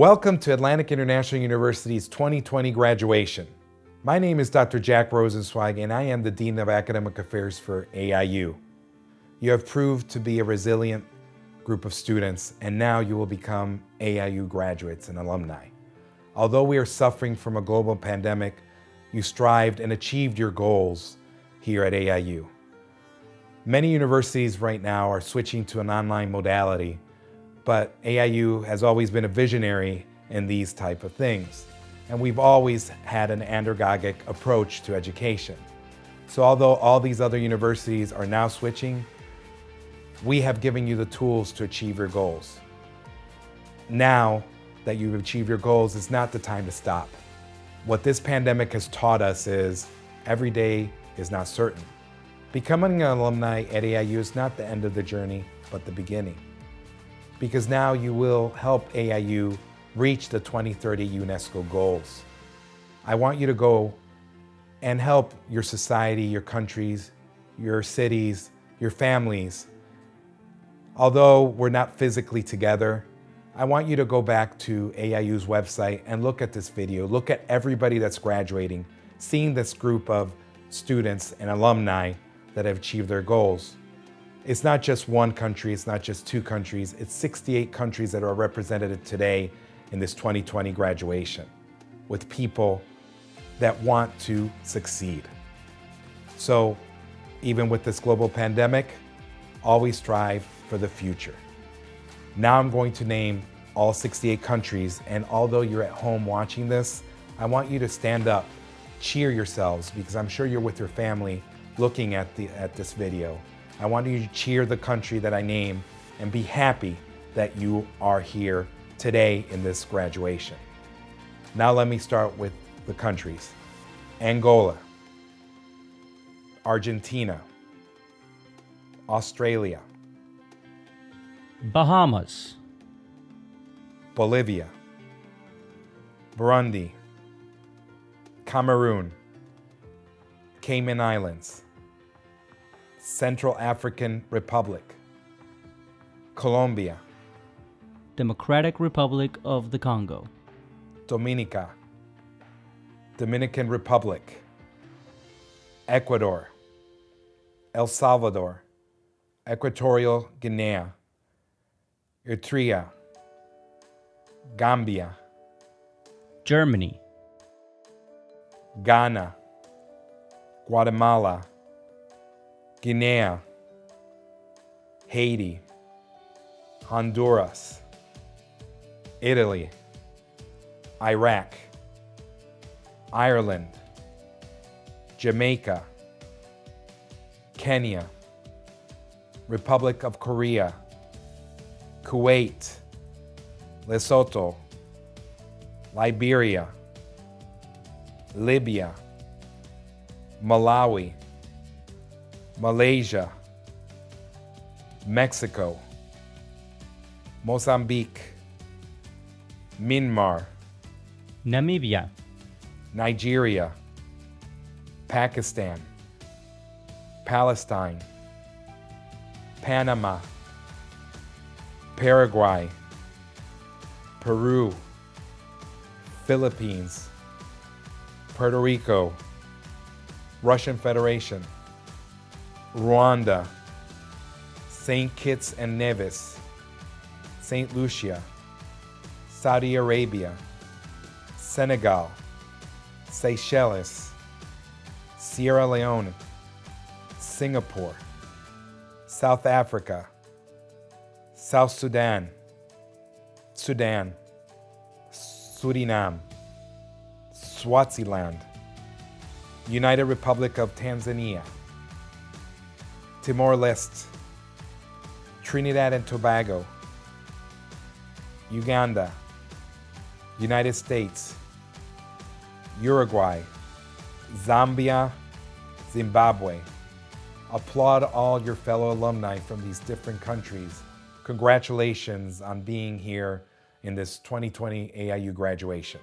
Welcome to Atlantic International University's 2020 graduation. My name is Dr. Jack Rosenzweig, and I am the Dean of Academic Affairs for AIU. You have proved to be a resilient group of students, and now you will become AIU graduates and alumni. Although we are suffering from a global pandemic, you strived and achieved your goals here at AIU. Many universities right now are switching to an online modality, but AIU has always been a visionary in these type of things and we've always had an andragogic approach to education. So although all these other universities are now switching, we have given you the tools to achieve your goals. Now that you've achieved your goals, it's not the time to stop. What this pandemic has taught us is every day is not certain. Becoming an alumni at AIU is not the end of the journey, but the beginning. Because now you will help AIU reach the 2030 UNESCO goals. I want you to go and help your society, your countries, your cities, your families. Although we're not physically together, I want you to go back to AIU's website and look at this video. Look at everybody that's graduating, seeing this group of students and alumni that have achieved their goals. It's not just one country, it's not just two countries, it's 68 countries that are represented today in this 2020 graduation with people that want to succeed. So even with this global pandemic, always strive for the future. Now I'm going to name all 68 countries, and although you're at home watching this, I want you to stand up, cheer yourselves, because I'm sure you're with your family looking at, the, at this video. I want you to cheer the country that I name and be happy that you are here today in this graduation. Now let me start with the countries. Angola, Argentina, Australia, Bahamas, Bolivia, Burundi, Cameroon, Cayman Islands, Central African Republic, Colombia, Democratic Republic of the Congo, Dominica, Dominican Republic, Ecuador, El Salvador, Equatorial Guinea, Eritrea, Gambia, Germany, Ghana, Guatemala, Guinea, Haiti, Honduras, Italy, Iraq, Ireland, Jamaica, Kenya, Republic of Korea, Kuwait, Lesotho, Liberia, Libya, Malawi, Malaysia, Mexico, Mozambique, Myanmar, Namibia, Nigeria, Pakistan, Palestine, Panama, Paraguay, Peru, Philippines, Puerto Rico, Russian Federation, Rwanda, St. Kitts and Nevis, St. Lucia, Saudi Arabia, Senegal, Seychelles, Sierra Leone, Singapore, South Africa, South Sudan, Sudan, Suriname, Swaziland, United Republic of Tanzania, Timor-Leste, Trinidad and Tobago, Uganda, United States, Uruguay, Zambia, Zimbabwe. Applaud all your fellow alumni from these different countries. Congratulations on being here in this 2020 AIU graduation.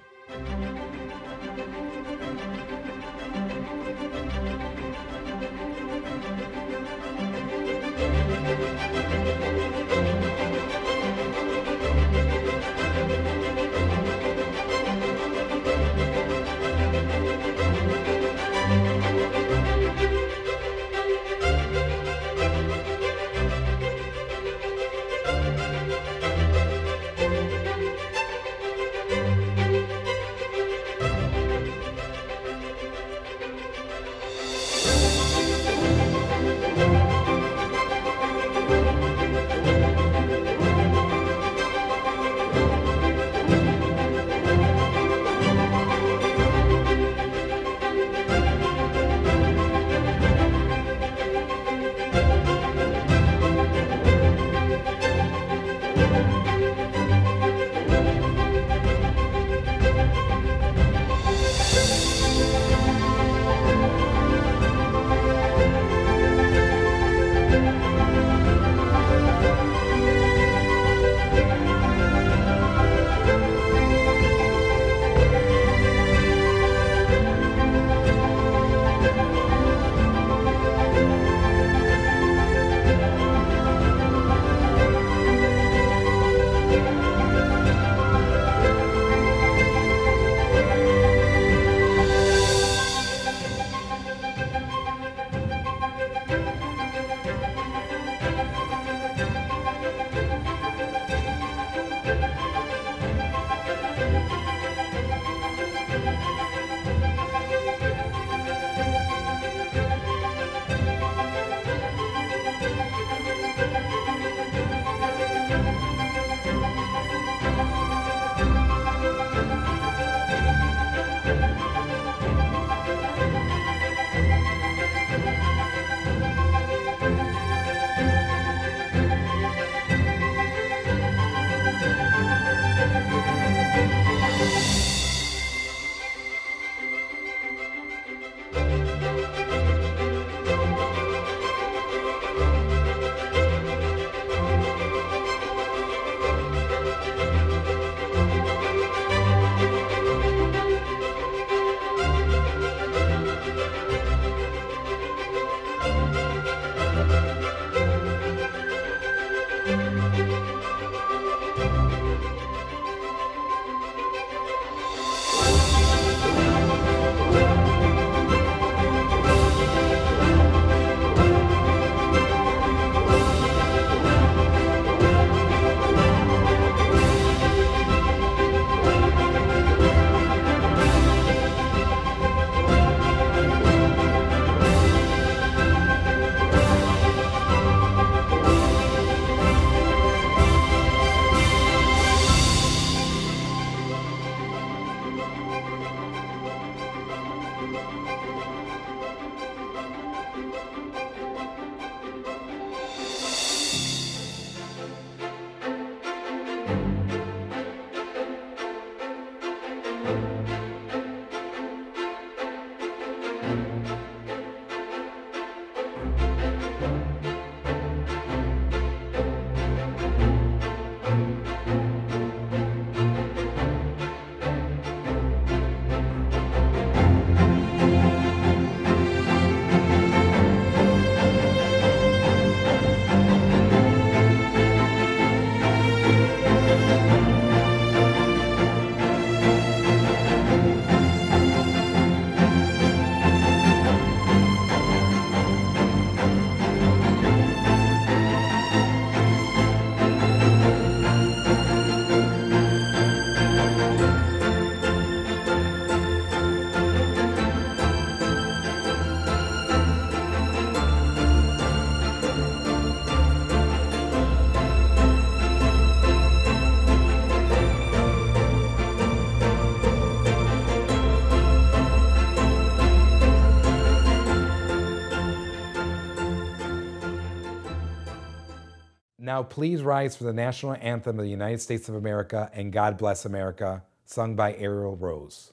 Now, please rise for the national anthem of the United States of America and God Bless America, sung by Ariel Rose.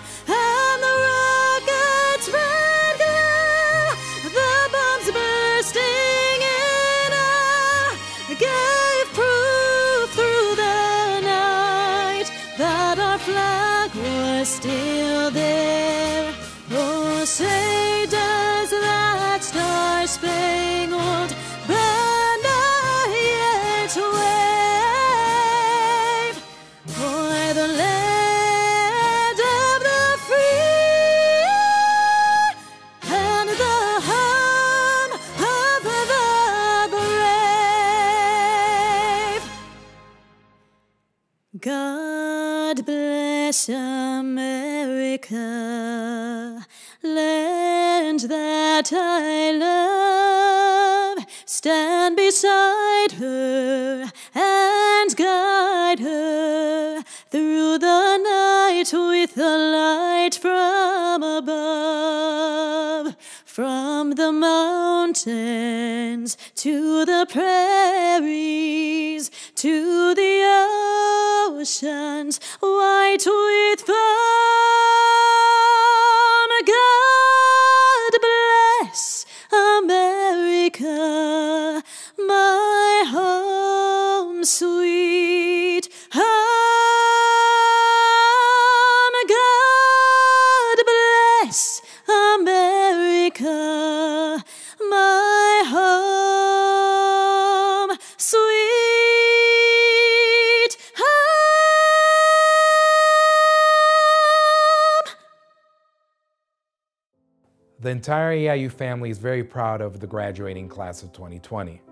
star-spangled banner yet wave o'er the land of the free and the home of the brave? God bless America, that I love. Stand beside her and guide her through the night with the light from above. From the mountains to the prairies to the oceans white with foam. Entire AIU family is very proud of the graduating class of 2020.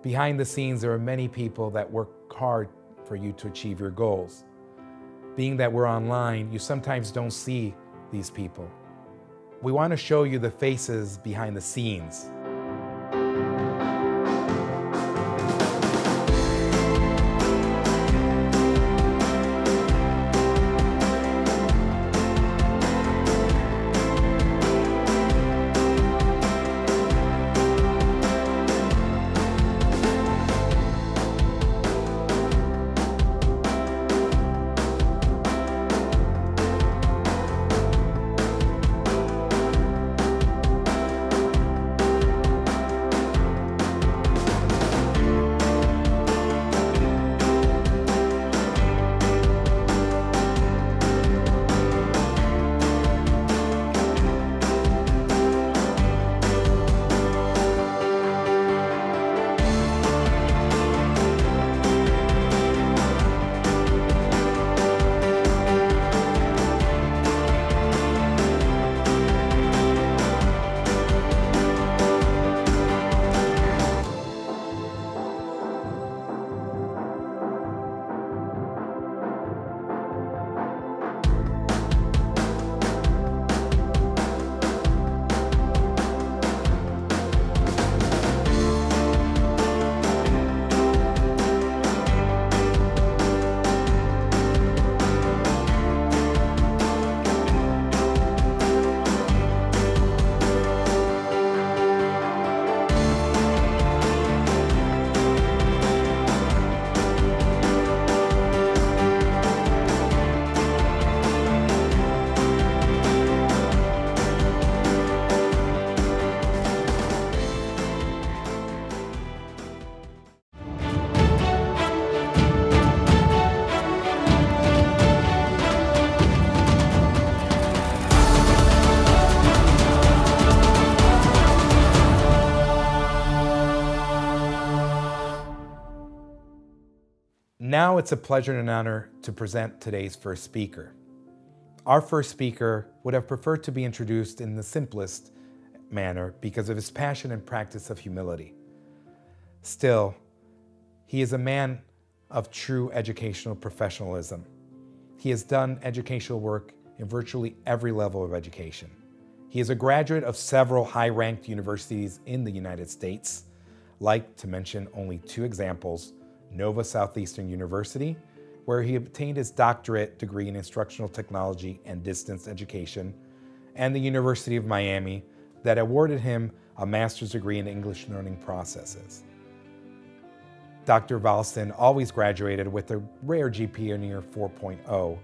Behind the scenes, there are many people that work hard for you to achieve your goals. Being that we're online, you sometimes don't see these people. We want to show you the faces behind the scenes. Now it's a pleasure and an honor to present today's first speaker. Our first speaker would have preferred to be introduced in the simplest manner because of his passion and practice of humility. Still, he is a man of true educational professionalism. He has done educational work in virtually every level of education. He is a graduate of several high ranked universities in the United States, like to mention only two examples Nova Southeastern University, where he obtained his doctorate degree in instructional technology and distance education, and the University of Miami, that awarded him a master's degree in English learning processes. Dr. Valcin always graduated with a rare GPA near 4.0,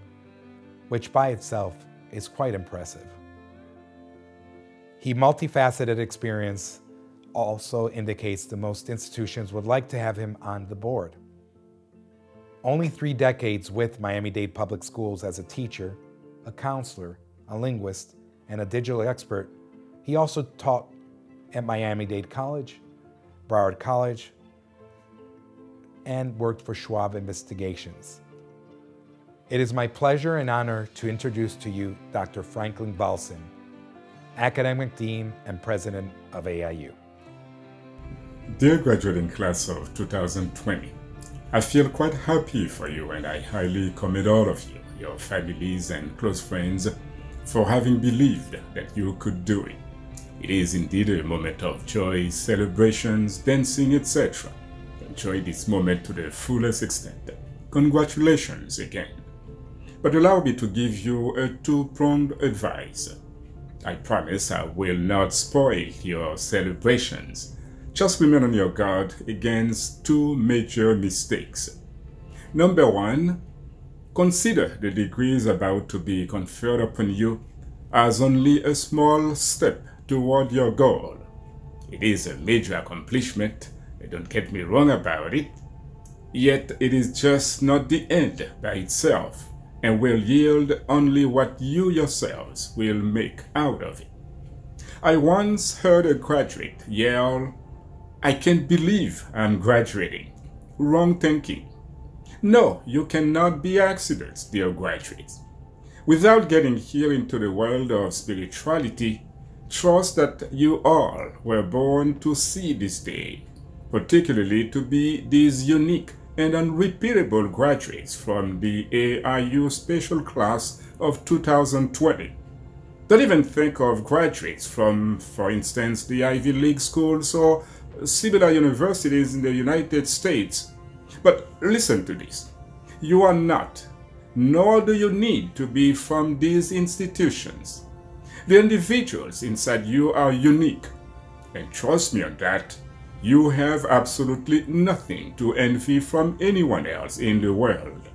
which by itself is quite impressive. He multifaceted experience also indicates the most institutions would like to have him on the board. Only three decades with Miami Dade Public Schools as a teacher, a counselor, a linguist, and a digital expert, he also taught at Miami Dade College, Broward College, and worked for Schwab Investigations. It is my pleasure and honor to introduce to you Dr. Franklin Valcin, Academic Dean and President of AIU. Dear graduating class of 2020, I feel quite happy for you and I highly commend all of you, your families and close friends, for having believed that you could do it. It is indeed a moment of joy, celebrations, dancing, etc. Enjoy this moment to the fullest extent. Congratulations again. But allow me to give you a two-pronged advice. I promise I will not spoil your celebrations just remain on your guard against two major mistakes. Number one, consider the degrees about to be conferred upon you as only a small step toward your goal. It is a major accomplishment, don't get me wrong about it, yet it is just not the end by itself and will yield only what you yourselves will make out of it. I once heard a graduate yell I can't believe I'm graduating. Wrong thinking. No, you cannot be accidents, dear graduates. Without getting here into the world of spirituality, trust that you all were born to see this day, particularly to be these unique and unrepeatable graduates from the AIU Special Class of 2020. Don't even think of graduates from, for instance, the Ivy League schools or similar universities in the United States. But listen to this. You are not, nor do you need to be from these institutions. The individuals inside you are unique. And trust me on that, you have absolutely nothing to envy from anyone else in the world.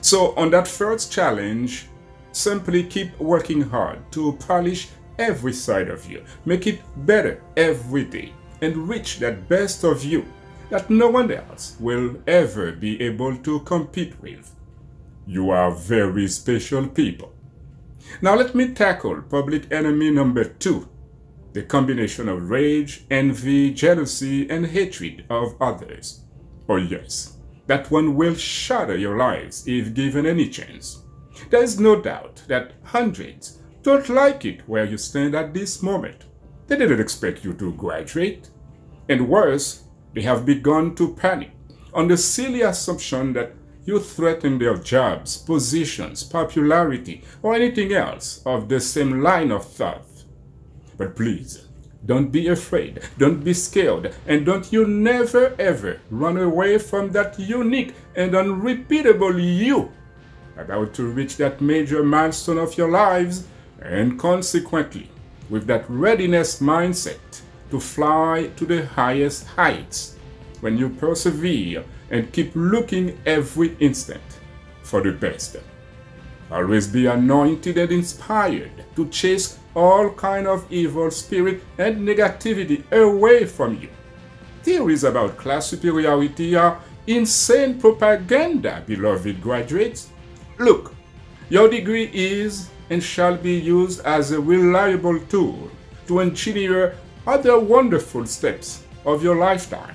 So on that first challenge, simply keep working hard to polish every side of you. Make it better every day and reach that best of you that no one else will ever be able to compete with. You are very special people. Now let me tackle public enemy number two, the combination of rage, envy, jealousy, and hatred of others. Oh yes, that one will shatter your lives if given any chance. There is no doubt that hundreds don't like it where you stand at this moment. They didn't expect you to graduate. And worse, they have begun to panic on the silly assumption that you threaten their jobs, positions, popularity, or anything else of the same line of thought. But please, don't be afraid, don't be scared, and don't you never ever run away from that unique and unrepeatable you about to reach that major milestone of your lives, and consequently, with that readiness mindset, to fly to the highest heights when you persevere and keep looking every instant for the best. Always be anointed and inspired to chase all kind of evil spirit and negativity away from you. Theories about class superiority are insane propaganda, beloved graduates. Look, your degree is and shall be used as a reliable tool to engineer other wonderful steps of your lifetime.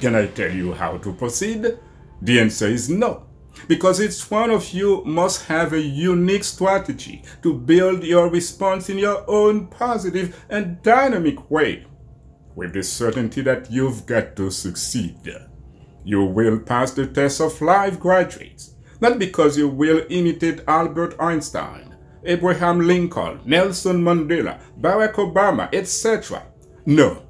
Can I tell you how to proceed? The answer is no, because each one of you must have a unique strategy to build your response in your own positive and dynamic way, with the certainty that you've got to succeed. You will pass the test of life, graduates, not because you will imitate Albert Einstein, Abraham Lincoln, Nelson Mandela, Barack Obama, etc. No,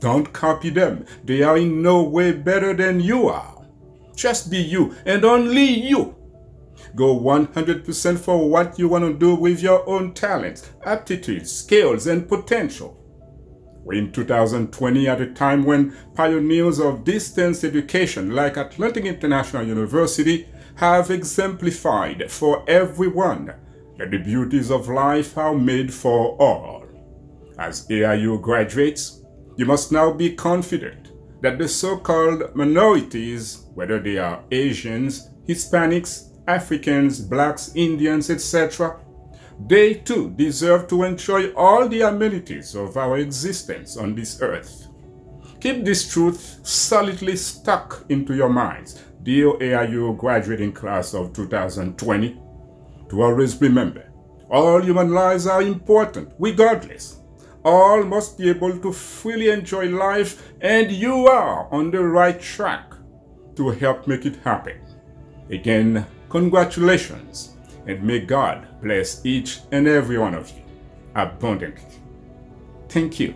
don't copy them. They are in no way better than you are. Just be you and only you. Go 100% for what you want to do with your own talents, aptitudes, skills, and potential. In 2020, at a time when pioneers of distance education like Atlantic International University have exemplified for everyone that the beauties of life are made for all. As AIU graduates, you must now be confident that the so-called minorities, whether they are Asians, Hispanics, Africans, Blacks, Indians, etc., they too deserve to enjoy all the amenities of our existence on this earth. Keep this truth solidly stuck into your minds, dear AIU graduating class of 2020, to always remember, all human lives are important, regardless. All must be able to freely enjoy life, and you are on the right track to help make it happen. Again, congratulations, and may God bless each and every one of you abundantly. Thank you.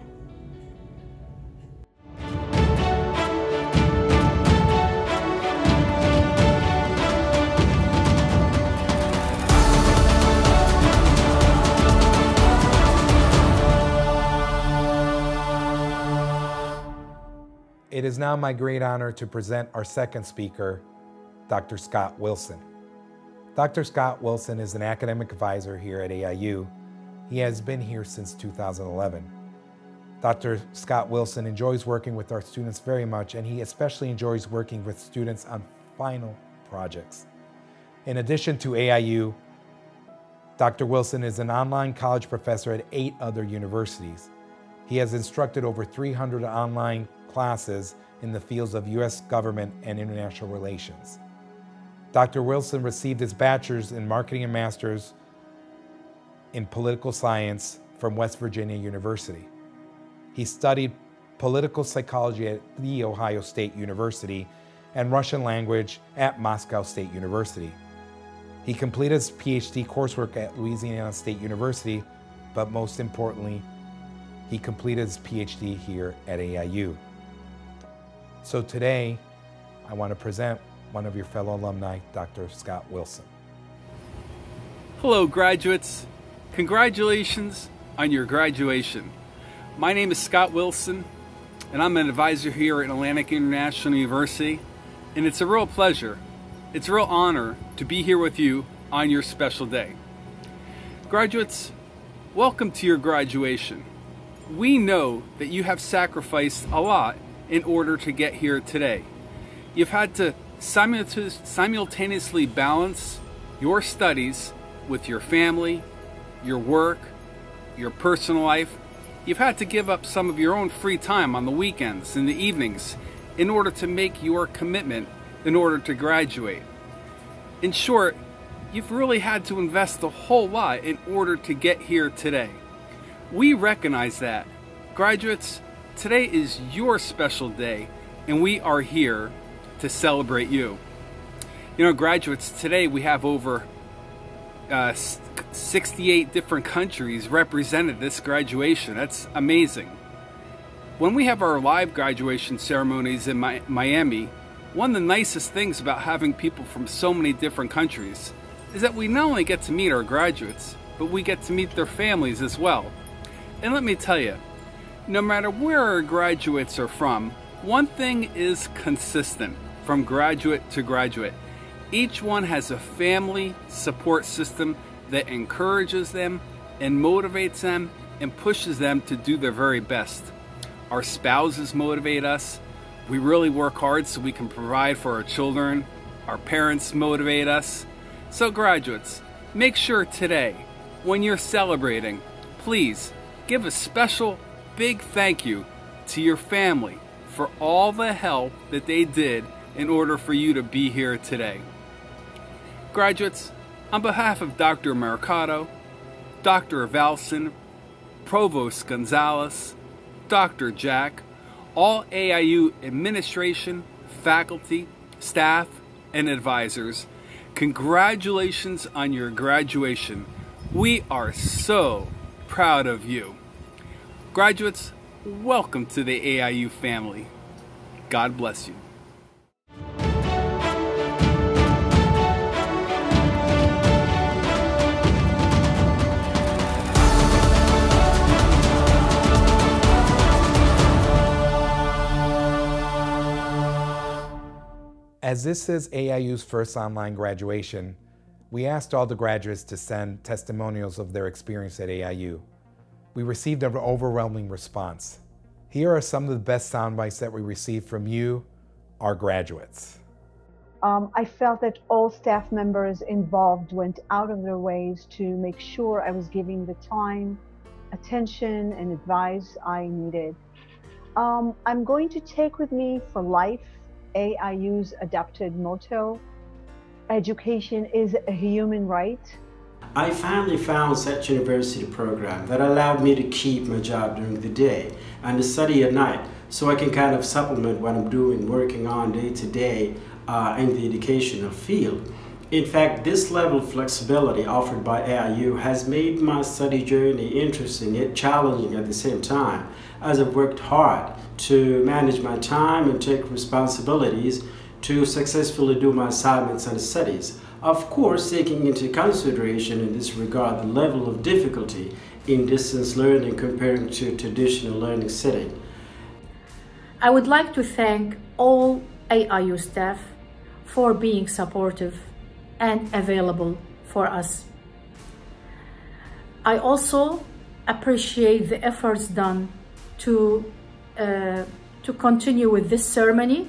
It is now my great honor to present our second speaker, Dr. Scott Wilson. Dr. Scott Wilson is an academic advisor here at AIU. He has been here since 2011. Dr. Scott Wilson enjoys working with our students very much, and he especially enjoys working with students on final projects. In addition to AIU, Dr. Wilson is an online college professor at eight other universities. He has instructed over 300 online classes in the fields of U.S. government and international relations. Dr. Wilson received his bachelor's in marketing and master's in political science from West Virginia University. He studied political psychology at The Ohio State University and Russian language at Moscow State University. He completed his PhD coursework at Louisiana State University, but most importantly, he completed his PhD here at AIU. So today, I want to present one of your fellow alumni, Dr. Scott Wilson. Hello, graduates. Congratulations on your graduation. My name is Scott Wilson, and I'm an advisor here at Atlantic International University, and it's a real pleasure, it's a real honor to be here with you on your special day. Graduates, welcome to your graduation. We know that you have sacrificed a lot in order to get here today. You've had to simultaneously balance your studies with your family, your work, your personal life. You've had to give up some of your own free time on the weekends and the evenings in order to make your commitment in order to graduate. In short, you've really had to invest a whole lot in order to get here today. We recognize that. Graduates, Today is your special day, and we are here to celebrate you. You know, graduates, today we have over uh, 68 different countries represented this graduation. That's amazing. When we have our live graduation ceremonies in Mi Miami, one of the nicest things about having people from so many different countries is that we not only get to meet our graduates, but we get to meet their families as well. And let me tell you, no matter where our graduates are from, one thing is consistent from graduate to graduate. Each one has a family support system that encourages them and motivates them and pushes them to do their very best. Our spouses motivate us. We really work hard so we can provide for our children. Our parents motivate us. So graduates, make sure today, when you're celebrating, please give a special big thank you to your family for all the help that they did in order for you to be here today. Graduates, on behalf of Dr. Mercado, Dr. Valcin, Provost Gonzalez, Dr. Jack, all AIU administration, faculty, staff, and advisors, congratulations on your graduation. We are so proud of you. Graduates, welcome to the AIU family. God bless you. As this is AIU's first online graduation, we asked all the graduates to send testimonials of their experience at AIU. We received an overwhelming response. Here are some of the best sound bites that we received from you, our graduates. Um, I felt that all staff members involved went out of their ways to make sure I was giving the time, attention, and advice I needed. Um, I'm going to take with me for life AIU's adopted motto education is a human right. I finally found such university program that allowed me to keep my job during the day and to study at night so I can kind of supplement what I'm doing, working on day to day uh, in the educational field. In fact, this level of flexibility offered by AIU has made my study journey interesting yet challenging at the same time, as I've worked hard to manage my time and take responsibilities to successfully do my assignments and studies. Of course, taking into consideration in this regard the level of difficulty in distance learning compared to traditional learning setting. I would like to thank all AIU staff for being supportive and available for us. I also appreciate the efforts done to, uh, to continue with this ceremony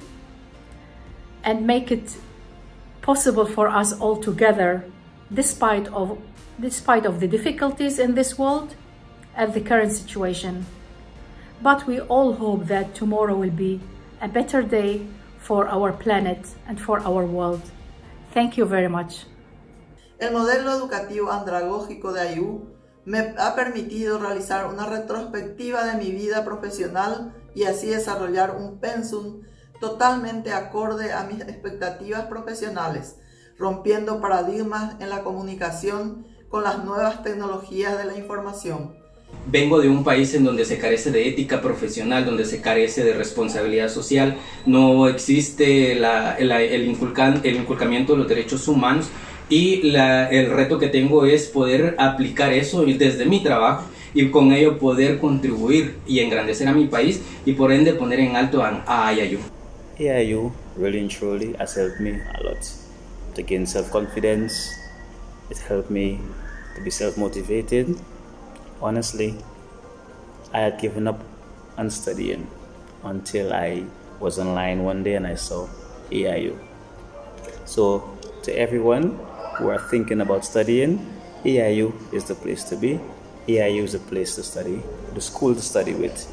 and make it possible for us all together despite of despite of the difficulties in this world and the current situation. But we all hope that tomorrow will be a better day for our planet and for our world. Thank you very much. El modelo educativo andragógico de AIU me ha permitido realizar una retrospectiva de mi vida profesional y así desarrollar un pensum totalmente acorde a mis expectativas profesionales, rompiendo paradigmas en la comunicación con las nuevas tecnologías de la información. Vengo de un país en donde se carece de ética profesional, donde se carece de responsabilidad social, no existe la, el, el, inculcan, el, inculcamiento de los derechos humanos y la, el reto que tengo es poder aplicar eso desde mi trabajo y con ello poder contribuir y engrandecer a mi país y por ende poner en alto a, a Ayayu. AIU really and truly has helped me a lot to gain self-confidence. It helped me to be self-motivated. Honestly, I had given up on studying until I was online one day and I saw AIU. So to everyone who are thinking about studying, AIU is the place to be. AIU is the place to study, the school to study with.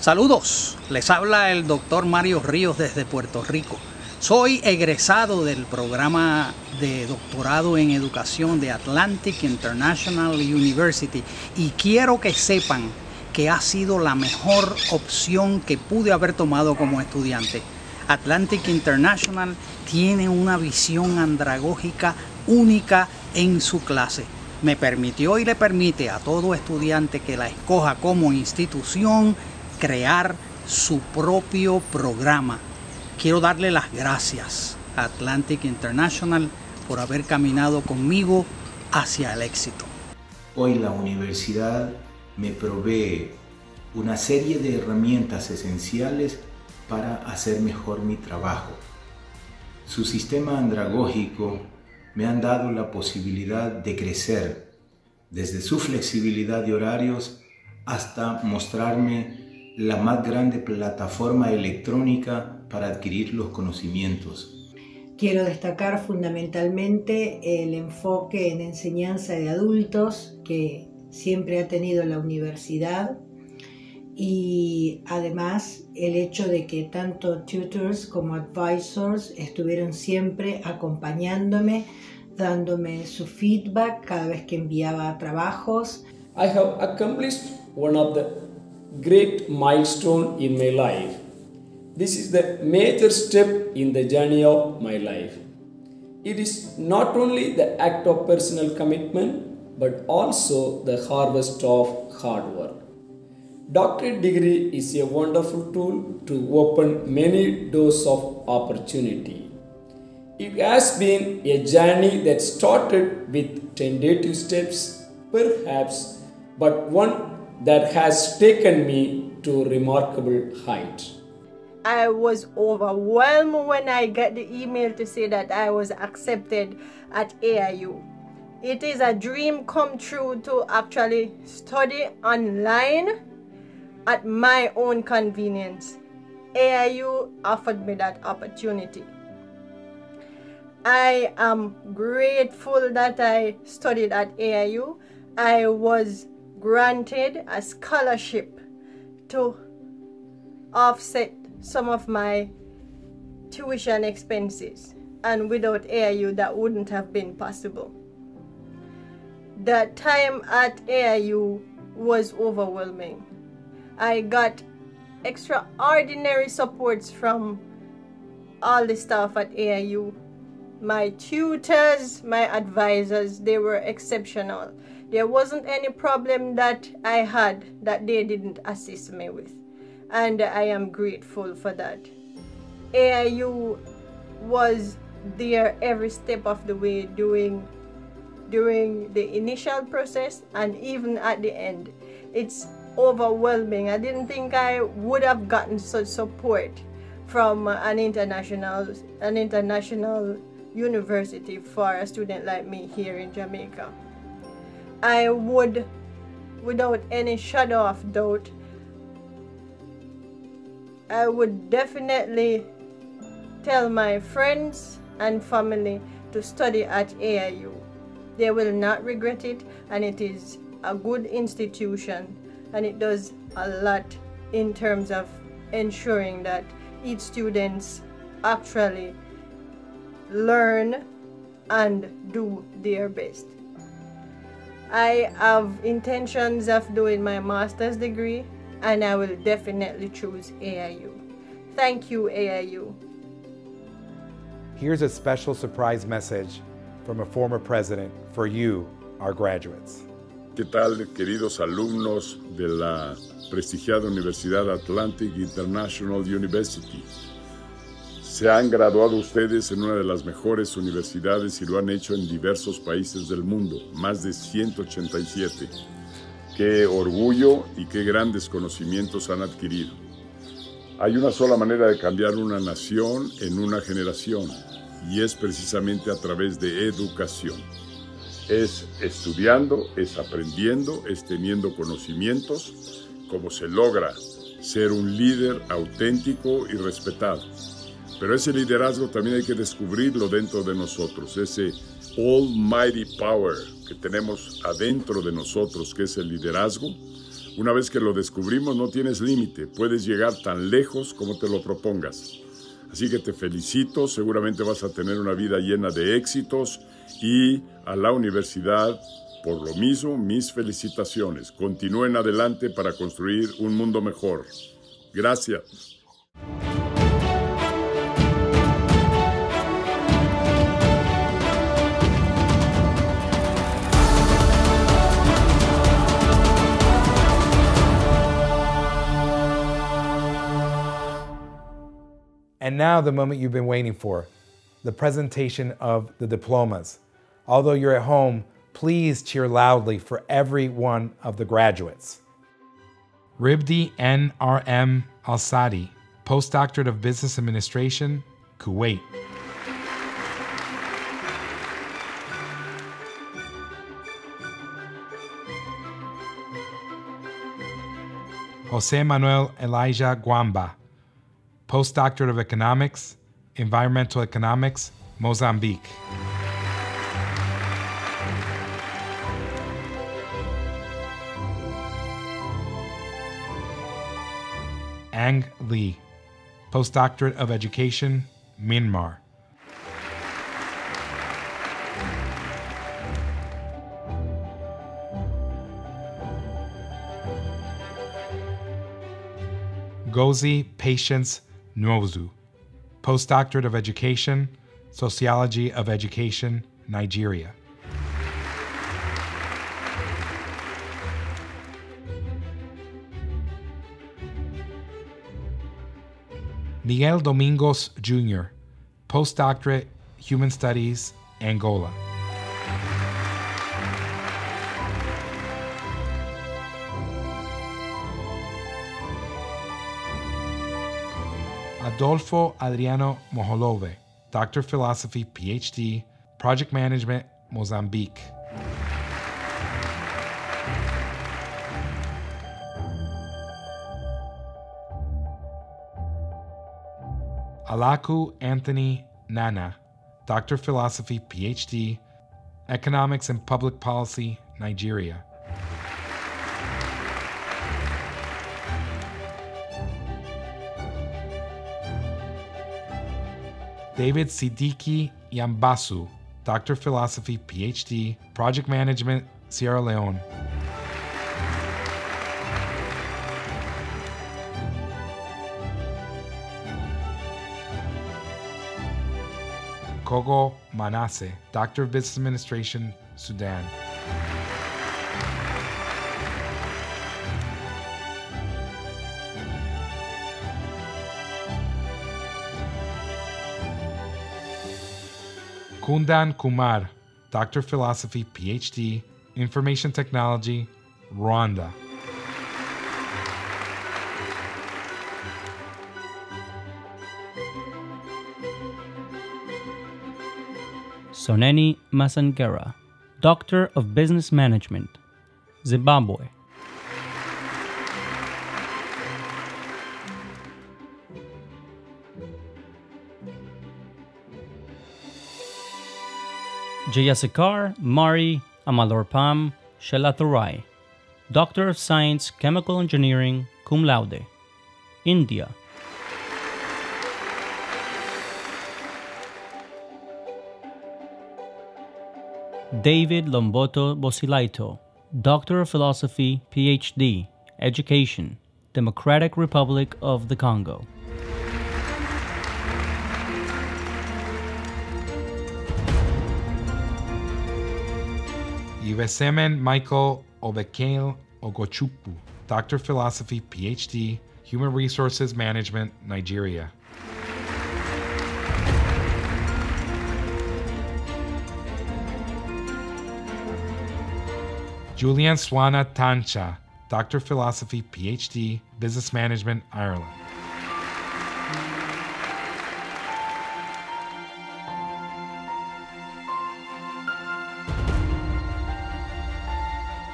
Saludos, les habla el doctor Mario Ríos desde Puerto Rico. Soy egresado del programa de doctorado en educación de Atlantic International University y quiero que sepan que ha sido la mejor opción que pude haber tomado como estudiante. Atlantic International tiene una visión andragógica única en su clase. Me permitió y le permite a todo estudiante que la escoja como institución crear su propio programa. Quiero darle las gracias a Atlantic International por haber caminado conmigo hacia el éxito. Hoy la universidad me provee una serie de herramientas esenciales para hacer mejor mi trabajo. Su sistema andragógico me han dado la posibilidad de crecer desde su flexibilidad de horarios hasta mostrarme la más grande plataforma electrónica para adquirir los conocimientos. Quiero destacar fundamentalmente el enfoque en enseñanza de adultos que siempre ha tenido la universidad y además el hecho de que tanto tutors como advisors estuvieron siempre acompañándome, dándome su feedback cada vez que enviaba trabajos. I have accomplished one of the great milestone in my life. This is the major step in the journey of my life. It is not only the act of personal commitment but also the harvest of hard work. Doctorate degree is a wonderful tool to open many doors of opportunity. It has been a journey that started with tentative steps, perhaps, but one that has taken me to remarkable height. I was overwhelmed when I got the email to say that I was accepted at AIU. It is a dream come true to actually study online at my own convenience. AIU offered me that opportunity. I am grateful that I studied at AIU. I was granted a scholarship to offset some of my tuition expenses and without AIU that wouldn't have been possible. The time at AIU was overwhelming. I got extraordinary supports from all the staff at AIU. My tutors, my advisors, they were exceptional. There wasn't any problem that I had that they didn't assist me with. And I am grateful for that. AIU was there every step of the way during during the initial process and even at the end. It's overwhelming. I didn't think I would have gotten such support from an international an international university for a student like me here in Jamaica. I would without any shadow of doubt I would definitely tell my friends and family to study at AIU. They will not regret it and it is a good institution and it does a lot in terms of ensuring that each students actually learn and do their best. I have intentions of doing my master's degree and I will definitely choose AIU. Thank you, AIU. Here's a special surprise message from a former president for you, our graduates. ¿Qué tal, queridos alumnos de la prestigiada Universidad Atlantic International University? Se han graduado ustedes en una de las mejores universidades y lo han hecho en diversos países del mundo, más de 187. Qué orgullo y qué grandes conocimientos han adquirido. Hay una sola manera de cambiar una nación en una generación y es precisamente a través de educación es estudiando, es aprendiendo, es teniendo conocimientos, como se logra ser un líder auténtico y respetado. Pero ese liderazgo también hay que descubrirlo dentro de nosotros, ese almighty power que tenemos adentro de nosotros, que es el liderazgo. Una vez que lo descubrimos no tienes límite, puedes llegar tan lejos como te lo propongas. Así que te felicito, seguramente vas a tener una vida llena de éxitos y a la universidad, por lo mismo, mis felicitaciones. Continúen adelante para construir un mundo mejor. Gracias. And now the moment you've been waiting for, the presentation of the diplomas. Although you're at home, please cheer loudly for every one of the graduates. Ribdi N.R.M. Al-Sadi, Postdoctorate of Business Administration, Kuwait. Jose Manuel Elijah Guamba, Postdoctorate of Economics, Environmental Economics, Mozambique. Ang Lee, Postdoctorate of Education, Myanmar. Gozi Patience Nwozu, Postdoctorate of Education, Sociology of Education, Nigeria. Miguel Domingos Jr., Postdoctorate, Human Studies, Angola. Adolfo Adriano Moholove, Doctor of Philosophy, PhD, Project Management, Mozambique. Alaku Anthony Nana, Doctor of Philosophy, PhD, Economics and Public Policy, Nigeria. David Siddiqui Yambasu, Doctor of Philosophy, PhD, Project Management, Sierra Leone. Kogo Manase, Doctor of Business Administration, Sudan. Kundan Kumar, Doctor of Philosophy, PhD, Information Technology, Rwanda. Soneni Masangera, Doctor of Business Management, Zimbabwe. Jayasekar Mari Amalorpam Shelathurai, Doctor of Science, Chemical Engineering, cum laude, India. David Lomboto Bosilaito, Doctor of Philosophy, PhD, Education, Democratic Republic of the Congo. Ivesemen Michael Obekel Ogochukwu, Doctor of Philosophy, PhD, Human Resources Management, Nigeria. Julian Swana Tancha, Doctor of Philosophy, PhD, Business Management, Ireland.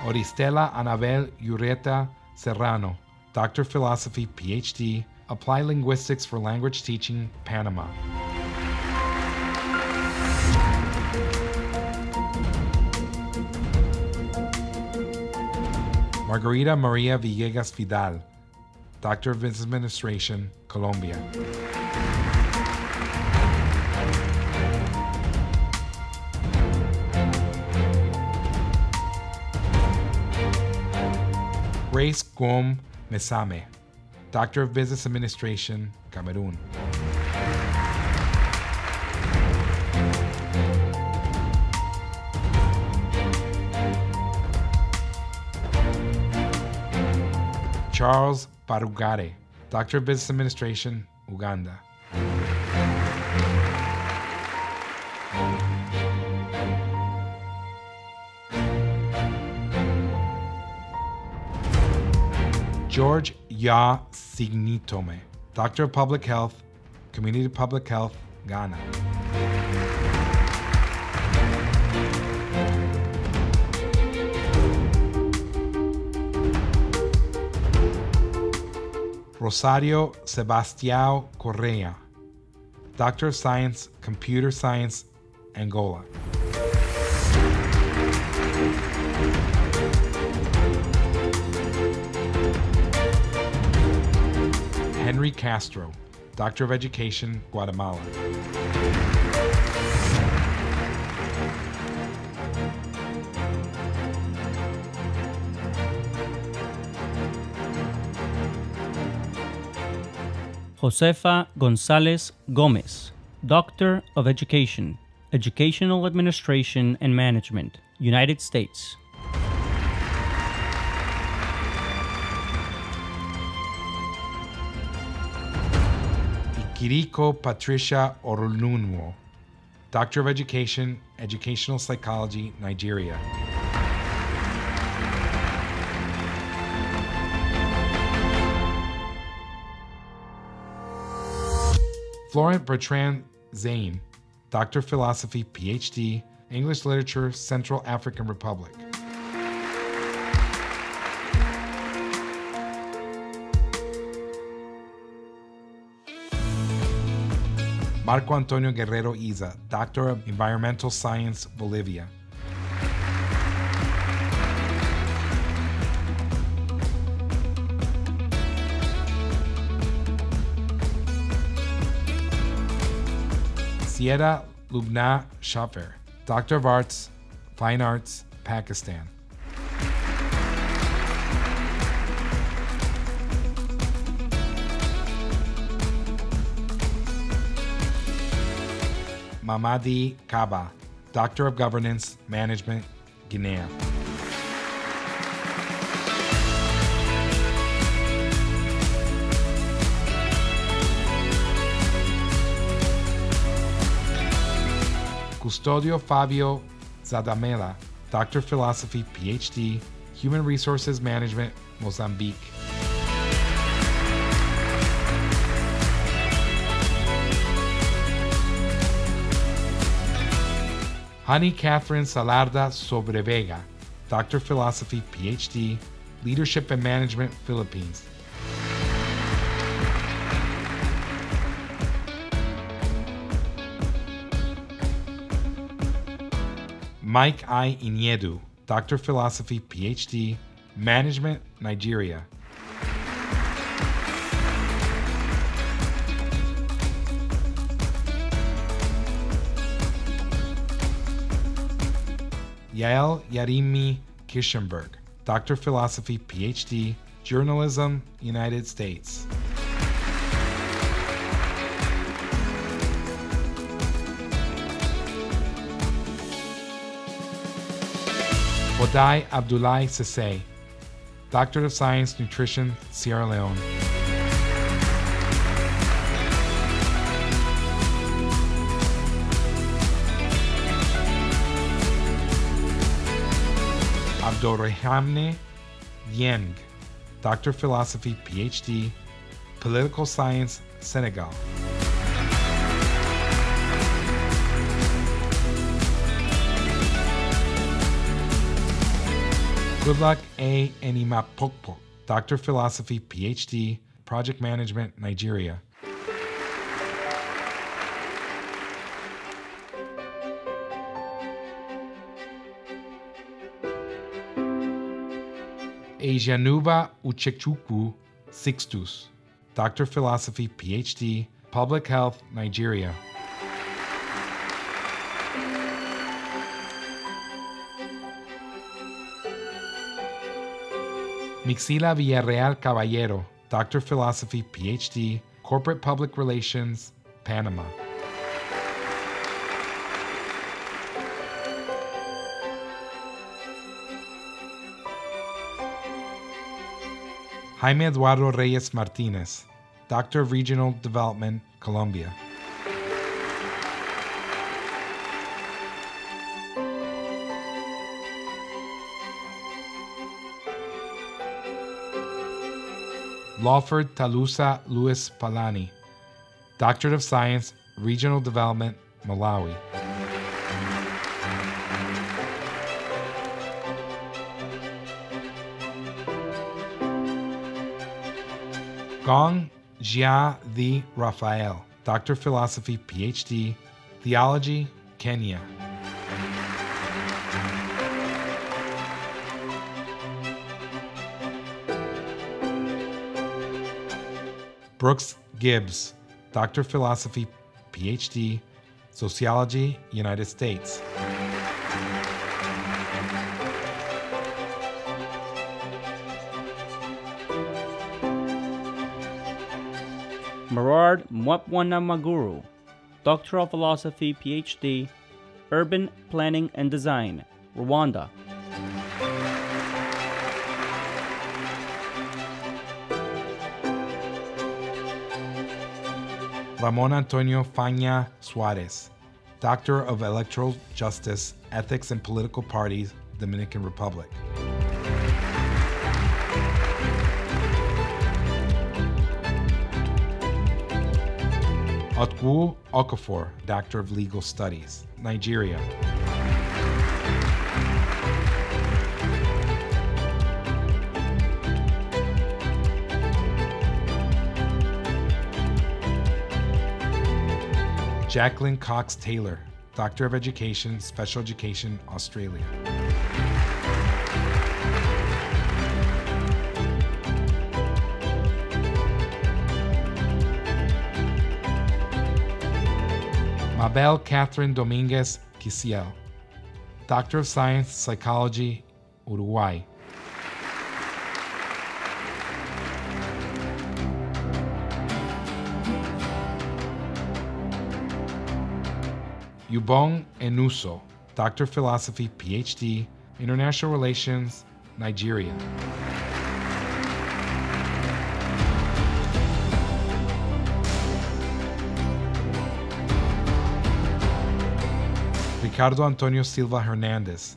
Oristela Anabel Ureta Serrano, Doctor of Philosophy, PhD, Applied Linguistics for Language Teaching, Panama. Margarita Maria Villegas Vidal, Doctor of Business Administration, Colombia. Grace Gom Mesame, Doctor of Business Administration, Cameroon. Charles Barugare, Doctor of Business Administration, Uganda. George Ya Signitome, Doctor of Public Health, Community Public Health, Ghana. Rosario Sebastião Correa, Doctor of Science, Computer Science, Angola. Castro, Doctor of Education, Guatemala. Josefa Gonzalez Gomez, Doctor of Education, Educational Administration and Management, United States. Kiriko Patricia Orununwo, Doctor of Education, Educational Psychology, Nigeria. Florent Bertrand Zane, Doctor of Philosophy, PhD, English Literature, Central African Republic. Marco Antonio Guerrero Iza, Doctor of Environmental Science, Bolivia. Sierra Lubna Shafer, Doctor of Arts, Fine Arts, Pakistan. Mamadi Kaba, Doctor of Governance, Management, Guinea. Custodio Fabio Zadamela, Doctor of Philosophy, PhD, Human Resources Management, Mozambique. Honey Catherine Salarda Sobrevega, Doctor of Philosophy, PhD, Leadership and Management, Philippines. Mike I. Iniedu, Doctor of Philosophy, PhD, Management, Nigeria. Yael Yarimi Kishenberg, Doctor of Philosophy, PhD, Journalism, United States. Bodai Abdullahi Sese, Doctor of Science, Nutrition, Sierra Leone. Abdurrahmane Dieng, Doctor of Philosophy, PhD, Political Science, Senegal. Goodluck A. Enimapokpo, Doctor of Philosophy, PhD, Project Management, Nigeria. Asianuba Uchechukwu Sixtus, Doctor of Philosophy, PhD, Public Health, Nigeria. Mixila Villarreal Caballero, Doctor of Philosophy, PhD, Corporate Public Relations, Panama. Jaime Eduardo Reyes Martinez, Doctor of Regional Development, Colombia. Lawford Talusa Luis Palani, Doctorate of Science, Regional Development, Malawi. Gong Jia The Raphael, Doctor of Philosophy, PhD, Theology, Kenya. Brooks Gibbs, Doctor of Philosophy, PhD, Sociology, United States. Merard Mwapwanamaguru, Doctor of Philosophy, PhD, Urban Planning and Design, Rwanda. Ramon Antonio Faña Suarez, Doctor of Electoral Justice, Ethics and Political Parties, Dominican Republic. Otku Okafor, Doctor of Legal Studies, Nigeria. Jacqueline Cox Taylor, Doctor of Education, Special Education, Australia. Mabel Catherine Dominguez Quisiel, Doctor of Science, Psychology, Uruguay. Yubong Enuso, Doctor of Philosophy, PhD, International Relations, Nigeria. Ricardo Antonio Silva Hernandez,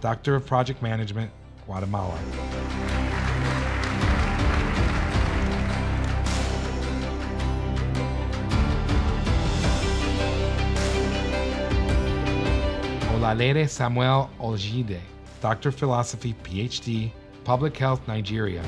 Doctor of Project Management, Guatemala. Olalere Samuel Oljide, Doctor of Philosophy, PhD, Public Health, Nigeria.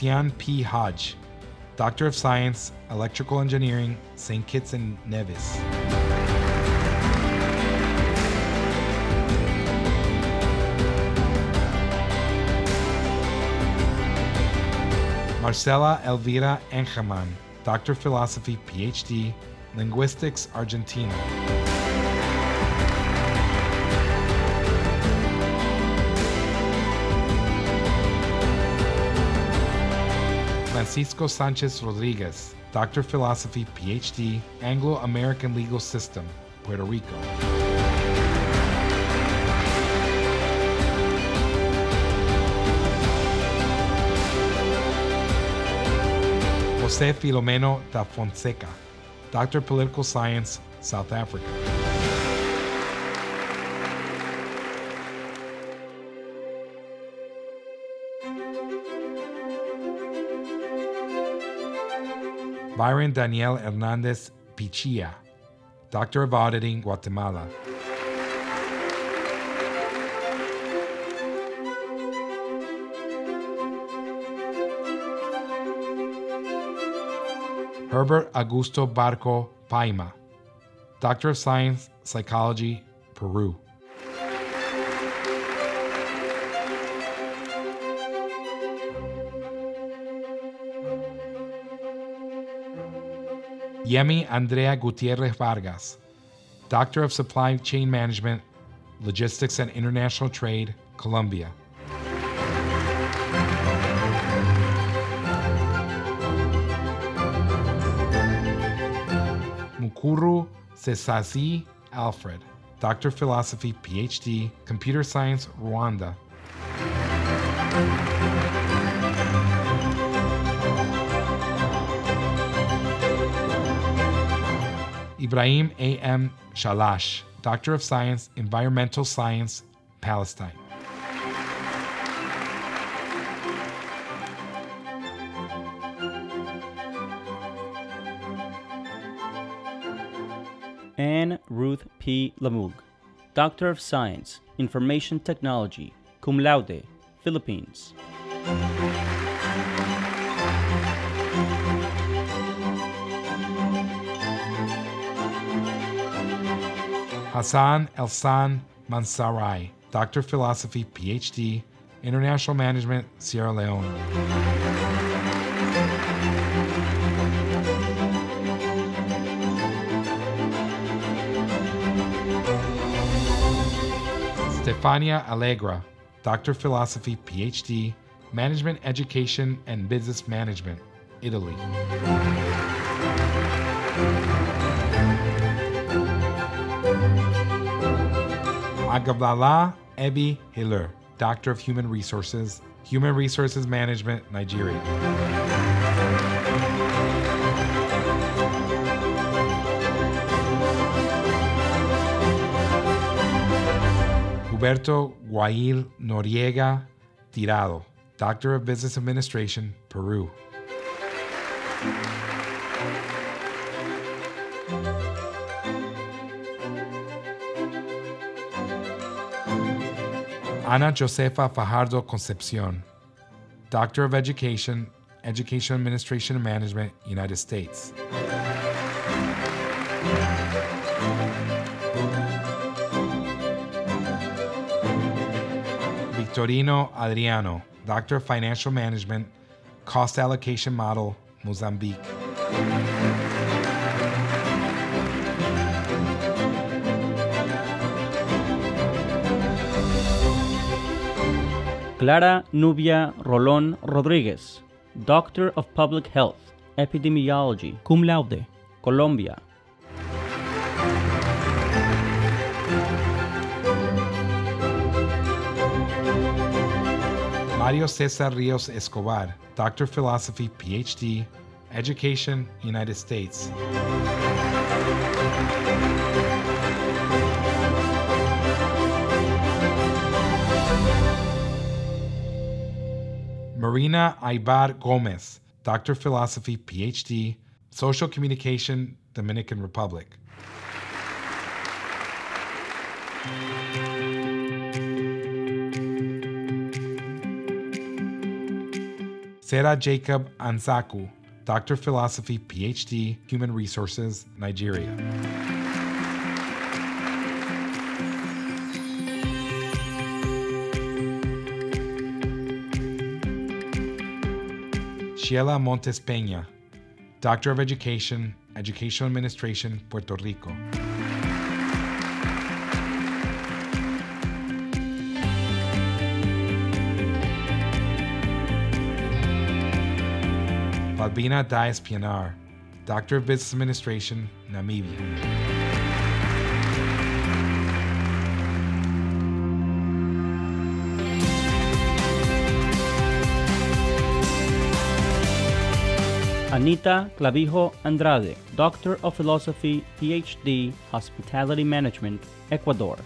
Lucian P. Hodge, Doctor of Science, Electrical Engineering, St. Kitts and Nevis. Marcela Elvira Engelman, Doctor of Philosophy, PhD, Linguistics, Argentina. Francisco Sanchez Rodriguez, Doctor of Philosophy, PhD, Anglo American Legal System, Puerto Rico. Jose Filomeno da Fonseca, Doctor of Political Science, South Africa. Byron Daniel Hernandez Pichia, Doctor of Auditing, Guatemala. Herbert Augusto Barco Paima, Doctor of Science, Psychology, Peru. Yemi Andrea Gutierrez Vargas, Doctor of Supply Chain Management, Logistics and International Trade, Colombia. Mukuru Sesazi Alfred, Doctor of Philosophy, PhD, Computer Science, Rwanda. Ibrahim A.M. Shalash, Doctor of Science, Environmental Science, Palestine. Anne Ruth P. Lamug, Doctor of Science, Information Technology, cum laude, Philippines. Hassan Elsan Mansarai, Doctor of Philosophy, PhD, International Management, Sierra Leone. Stefania Allegra, Doctor of Philosophy, PhD, Management Education and Business Management, Italy. Agablala Ebi Hiller, Doctor of Human Resources, Human Resources Management, Nigeria. Huberto Guail Noriega Tirado, Doctor of Business Administration, Peru. Ana Josefa Fajardo Concepcion, Doctor of Education, Education Administration and Management, United States. Victorino Adriano, Doctor of Financial Management, Cost Allocation Model, Mozambique. Clara Nubia Rolón Rodríguez, Doctor of Public Health, Epidemiology, cum laude, Colombia. Mario Cesar Rios Escobar, Doctor of Philosophy, PhD, Education, United States. Marina Ibar Gomez, Doctor of Philosophy, PhD, Social Communication, Dominican Republic. Sarah Jacob Anzaku, Doctor of Philosophy, PhD, Human Resources, Nigeria. Sheila Montes Peña, Doctor of Education, Educational Administration, Puerto Rico. Balbina Dias Pianar, Doctor of Business Administration, Namibia. Anita Clavijo Andrade, Doctor of Philosophy, PhD, Hospitality Management, Ecuador.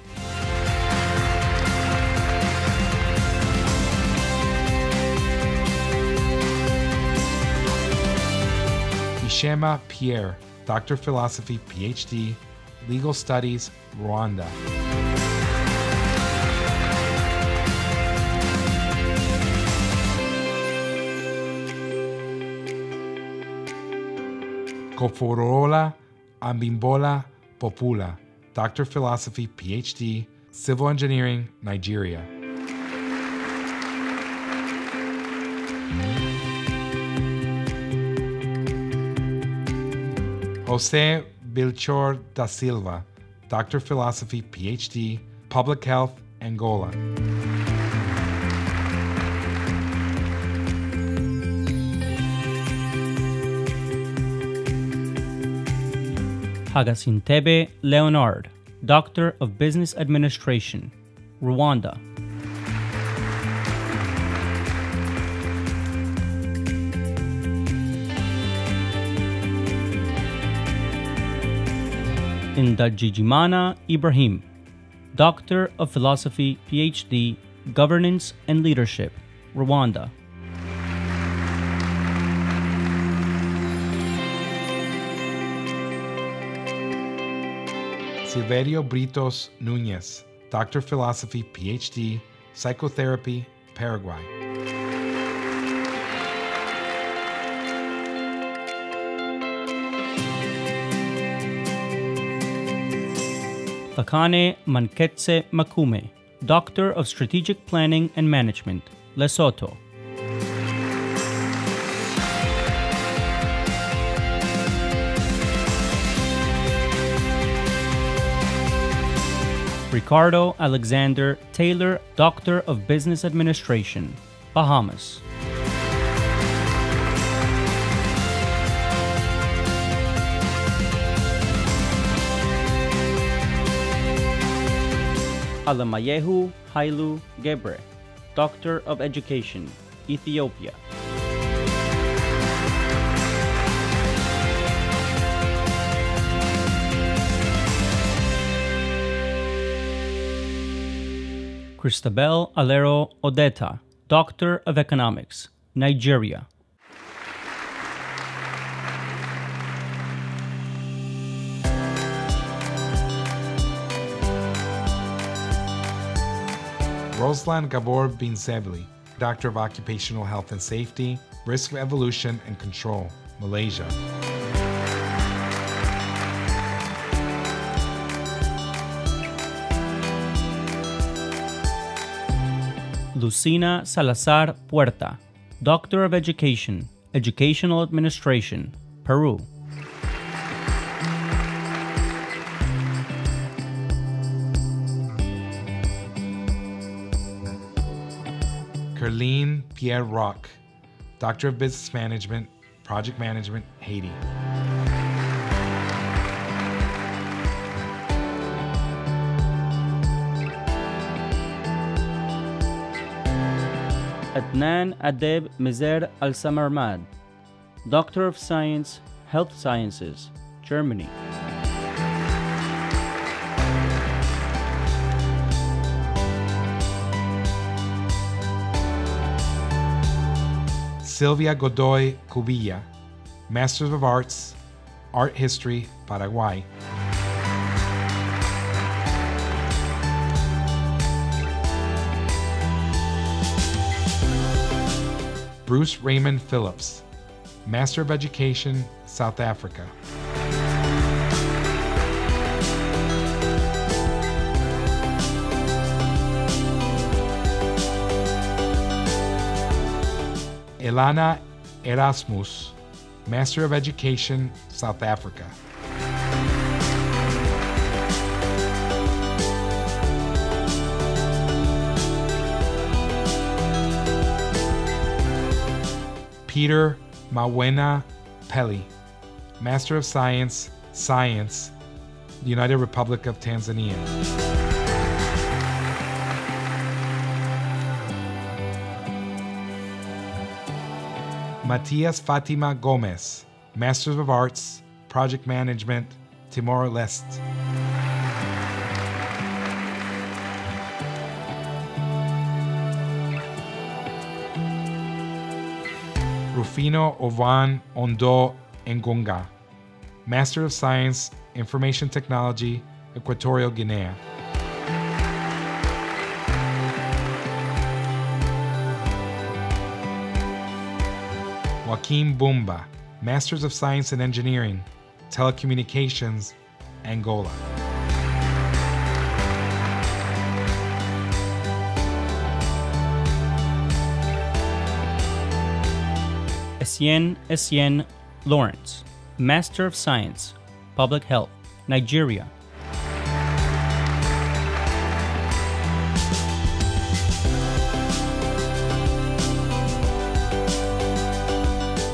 Ishema Pierre, Doctor of Philosophy, PhD, Legal Studies, Rwanda. Koforola Ambimbola Popula, Doctor of Philosophy, PhD, Civil Engineering, Nigeria. Jose Bilchor da Silva, Doctor of Philosophy, PhD, Public Health, Angola. Hagasintebe Leonard, Doctor of Business Administration, Rwanda. Indajijimana Ibrahim, Doctor of Philosophy, PhD, Governance and Leadership, Rwanda. Silverio Britos Nunez, Doctor of Philosophy, PhD, Psychotherapy, Paraguay. Thakane Manketse Makume, Doctor of Strategic Planning and Management, Lesotho. Ricardo Alexander Taylor, Doctor of Business Administration, Bahamas. Alamayehu Hailu Gebre, Doctor of Education, Ethiopia. Christabel Alero Odeta, Doctor of Economics, Nigeria. Roslan Gabor Bin Sebli, Doctor of Occupational Health and Safety, Risk of Evolution and Control, Malaysia. Lucina Salazar Puerta, Doctor of Education, Educational Administration, Peru. Kerline Pierre Rock, Doctor of Business Management, Project Management, Haiti. Adnan Adeb Mizer Al Samarmad, Doctor of Science, Health Sciences, Germany. Silvia Godoy Cubilla, Masters of Arts, Art History, Paraguay. Bruce Raymond Phillips, Master of Education, South Africa. Elana Erasmus, Master of Education, South Africa. Peter Mawena Peli, Master of Science, Science, United Republic of Tanzania. Matias Fatima Gomez, Masters of Arts, Project Management, Timor Leste. Rufino Ovan Ondo Ngonga, Master of Science, Information Technology, Equatorial Guinea. Joaquim Bumba, Masters of Science and Engineering, Telecommunications, Angola. Essien Essien Lawrence, Master of Science, Public Health, Nigeria.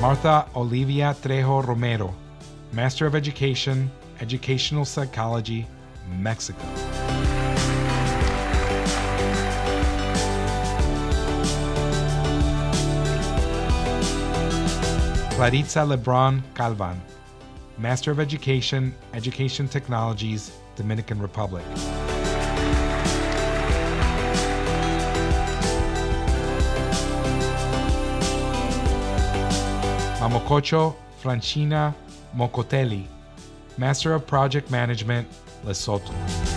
Martha Olivia Trejo Romero, Master of Education, Educational Psychology, Mexico. Claritza Lebron Calvan, Master of Education, Education Technologies, Dominican Republic. Mamokocho Francina Mokotelli, Master of Project Management, Lesotho.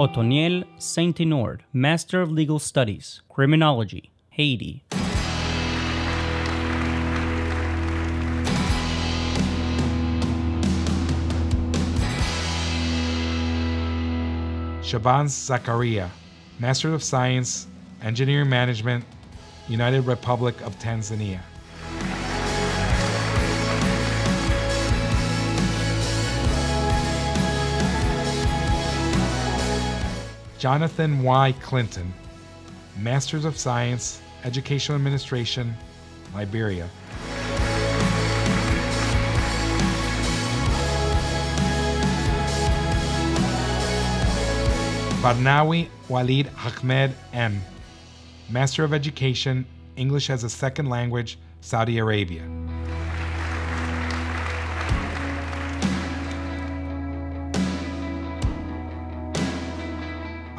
Otoniel Saint-Inord, Master of Legal Studies, Criminology, Haiti. Shaban Zakaria, Master of Science, Engineering Management, United Republic of Tanzania. Jonathan Y. Clinton, Masters of Science, Educational Administration, Liberia. Barnawi Walid Ahmed M. Master of Education, English as a Second Language, Saudi Arabia.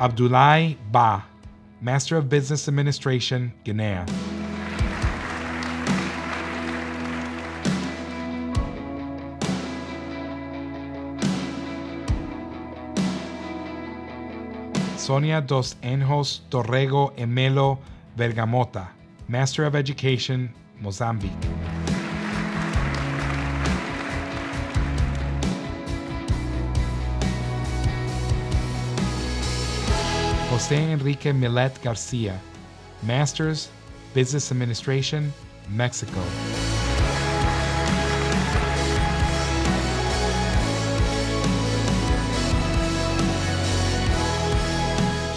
Abdullah Ba, Master of Business Administration, Guinea. Sonia dos Anjos Torrego Emelo Vergamota, Master of Education, Mozambique. Jose Enrique Millet Garcia, Masters, Business Administration, Mexico.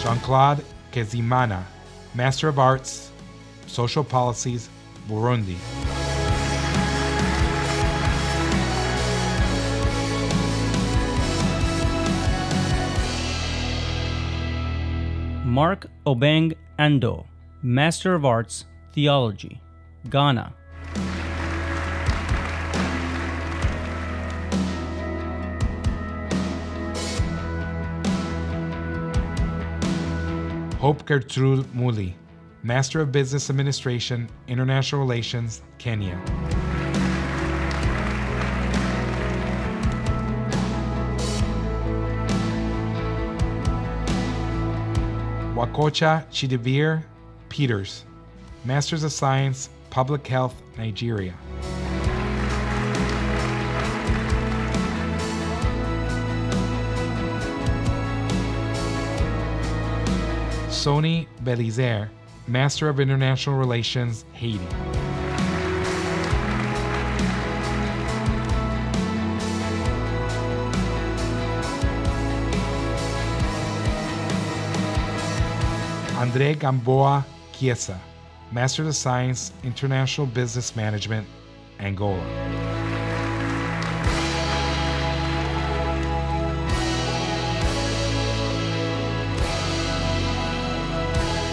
Jean Claude Kezimana, Master of Arts, Social Policies, Burundi. Mark Obeng Ando, Master of Arts, Theology, Ghana. Hope Gertrude Muli, Master of Business Administration, International Relations, Kenya. Wakocha Chidivir Peters, Masters of Science, Public Health, Nigeria. Sony Belizaire, Master of International Relations, Haiti. Andre Gamboa Chiesa, Master of Science, International Business Management, Angola.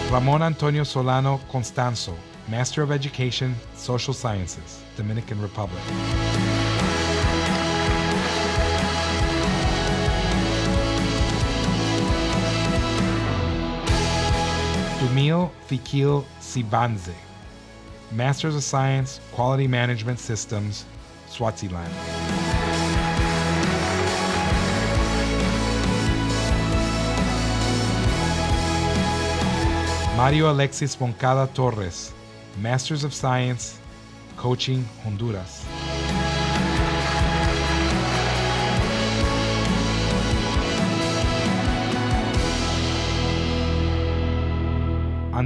Ramon Antonio Solano Constanzo, Master of Education, Social Sciences, Dominican Republic. Dumil Fikil Sibanze, Masters of Science, Quality Management Systems, Swaziland. Mario Alexis Moncada Torres, Masters of Science, Coaching Honduras.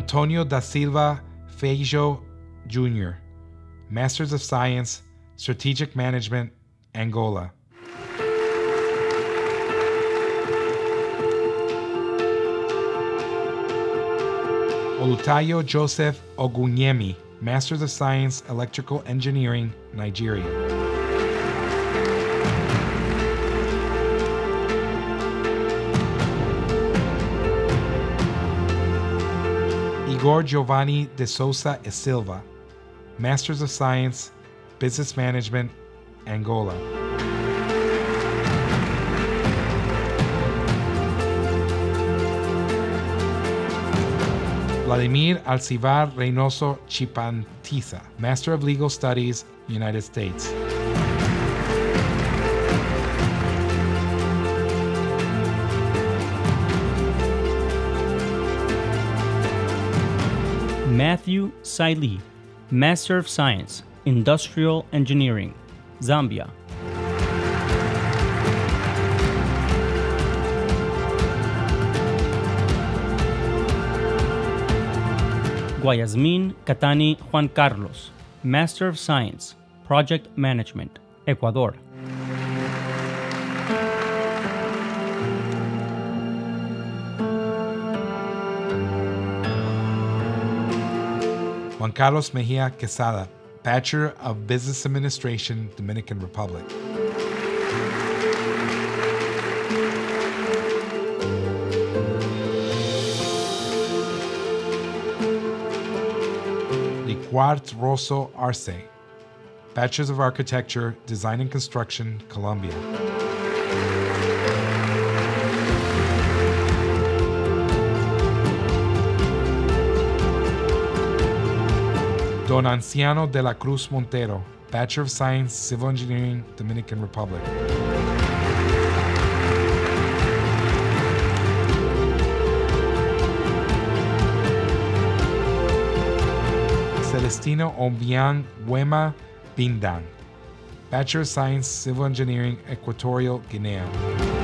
Antonio da Silva Feijo Jr., Masters of Science, Strategic Management, Angola. Olutayo Joseph Ogunyemi, Masters of Science, Electrical Engineering, Nigeria. Igor Giovanni de Souza e Silva, Masters of Science, Business Management, Angola. Vladimir Alcivar Reynoso Chipantiza, Master of Legal Studies, United States. Matthew Saili, Master of Science, Industrial Engineering, Zambia. Guayasmin Catani Juan Carlos, Master of Science, Project Management, Ecuador. Juan Carlos Mejia Quesada, Bachelor of Business Administration, Dominican Republic. Liquart Rosso Arce, Bachelors of Architecture, Design and Construction, Colombia. Don Anciano de la Cruz Montero, Bachelor of Science, Civil Engineering, Dominican Republic. Celestino Obiang Wema Bindang, Bachelor of Science, Civil Engineering, Equatorial Guinea.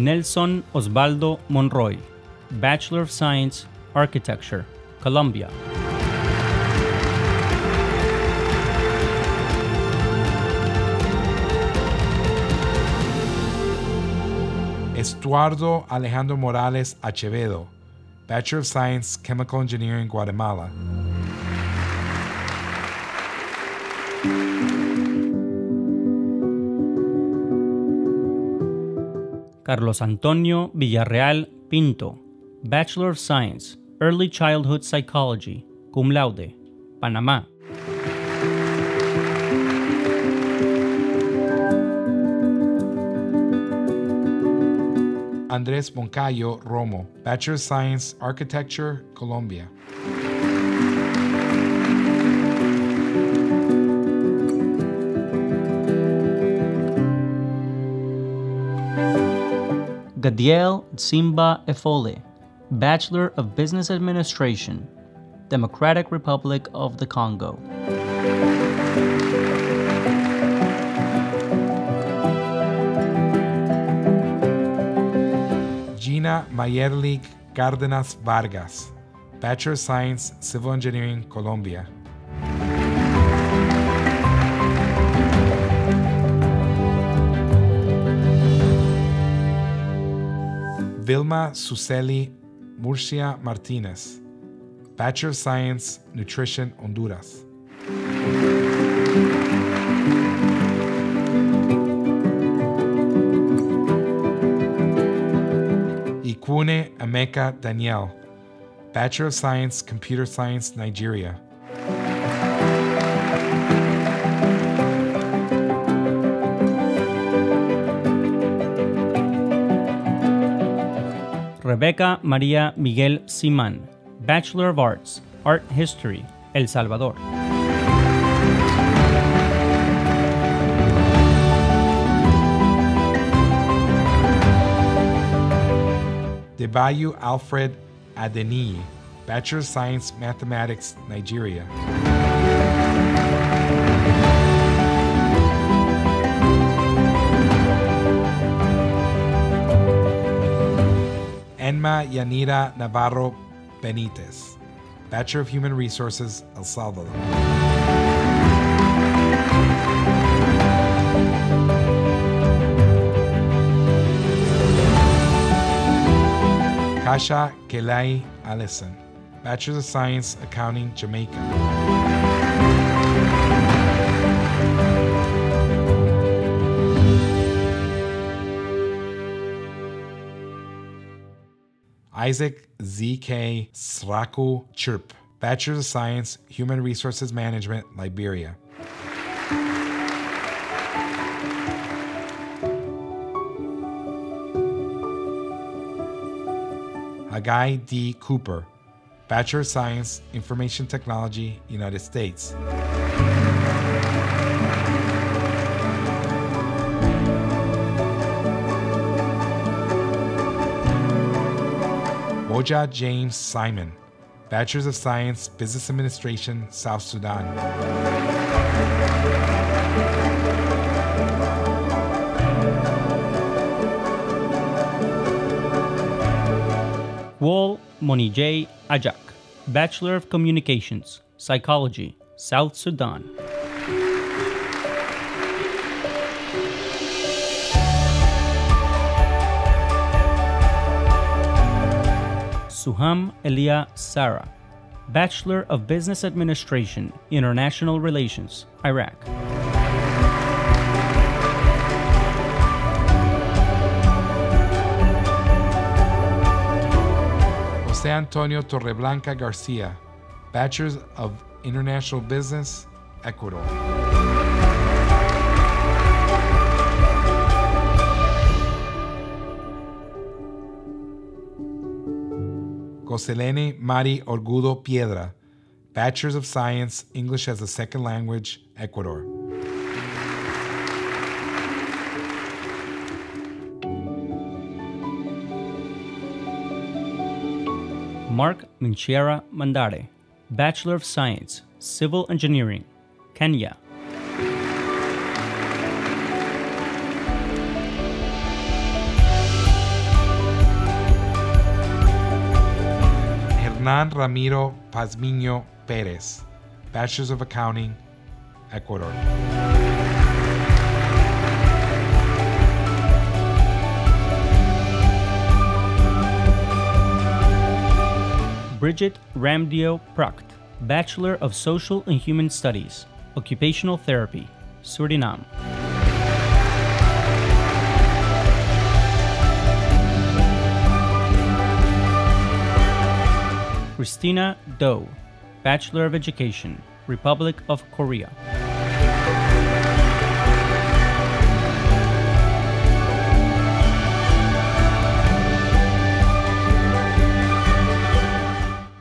Nelson Osvaldo Monroy, Bachelor of Science, Architecture, Colombia. Estuardo Alejandro Morales Acevedo, Bachelor of Science, Chemical Engineering, Guatemala. Carlos Antonio Villarreal Pinto, Bachelor of Science, Early Childhood Psychology, cum laude, Panamá. Andrés Moncayo Romo, Bachelor of Science, Architecture, Colombia. Gadiel Simba Efole, Bachelor of Business Administration, Democratic Republic of the Congo. Gina Mayerlich Cárdenas Vargas, Bachelor of Science, Civil Engineering, Colombia. Vilma Suseli Murcia Martinez, Bachelor of Science, Nutrition, Honduras. Ikune Ameka Danielle, Bachelor of Science, Computer Science, Nigeria. Rebecca María Miguel Simán, Bachelor of Arts, Art History, El Salvador. Debayu Alfred Adeniyi, Bachelor of Science, Mathematics, Nigeria. Enma Yanira Navarro Benitez, Bachelor of Human Resources, El Salvador. Kasha Kelai Allison, Bachelor of Science, Accounting, Jamaica. Isaac Z.K. Sraku Chirp, Bachelor of Science, Human Resources Management, Liberia. Hagai D. Cooper, Bachelor of Science, Information Technology, United States. Moja James Simon, Bachelor's of Science, Business Administration, South Sudan. Wal Monijay Ajak, Bachelor of Communications, Psychology, South Sudan. Suham Elia Sara, Bachelor of Business Administration, International Relations, Iraq. Jose Antonio Torreblanca Garcia, Bachelor of International Business, Ecuador. Joselene Mari Orgudo Piedra, Bachelor of Science, English as a Second Language, Ecuador. Mark Minchera Mandare, Bachelor of Science, Civil Engineering, Kenya. Hernan Ramiro Pazmiño Pérez, Bachelor of Accounting, Ecuador. Bridget Ramdio Pracht, Bachelor of Social and Human Studies, Occupational Therapy, Suriname. Christina Do, Bachelor of Education, Republic of Korea.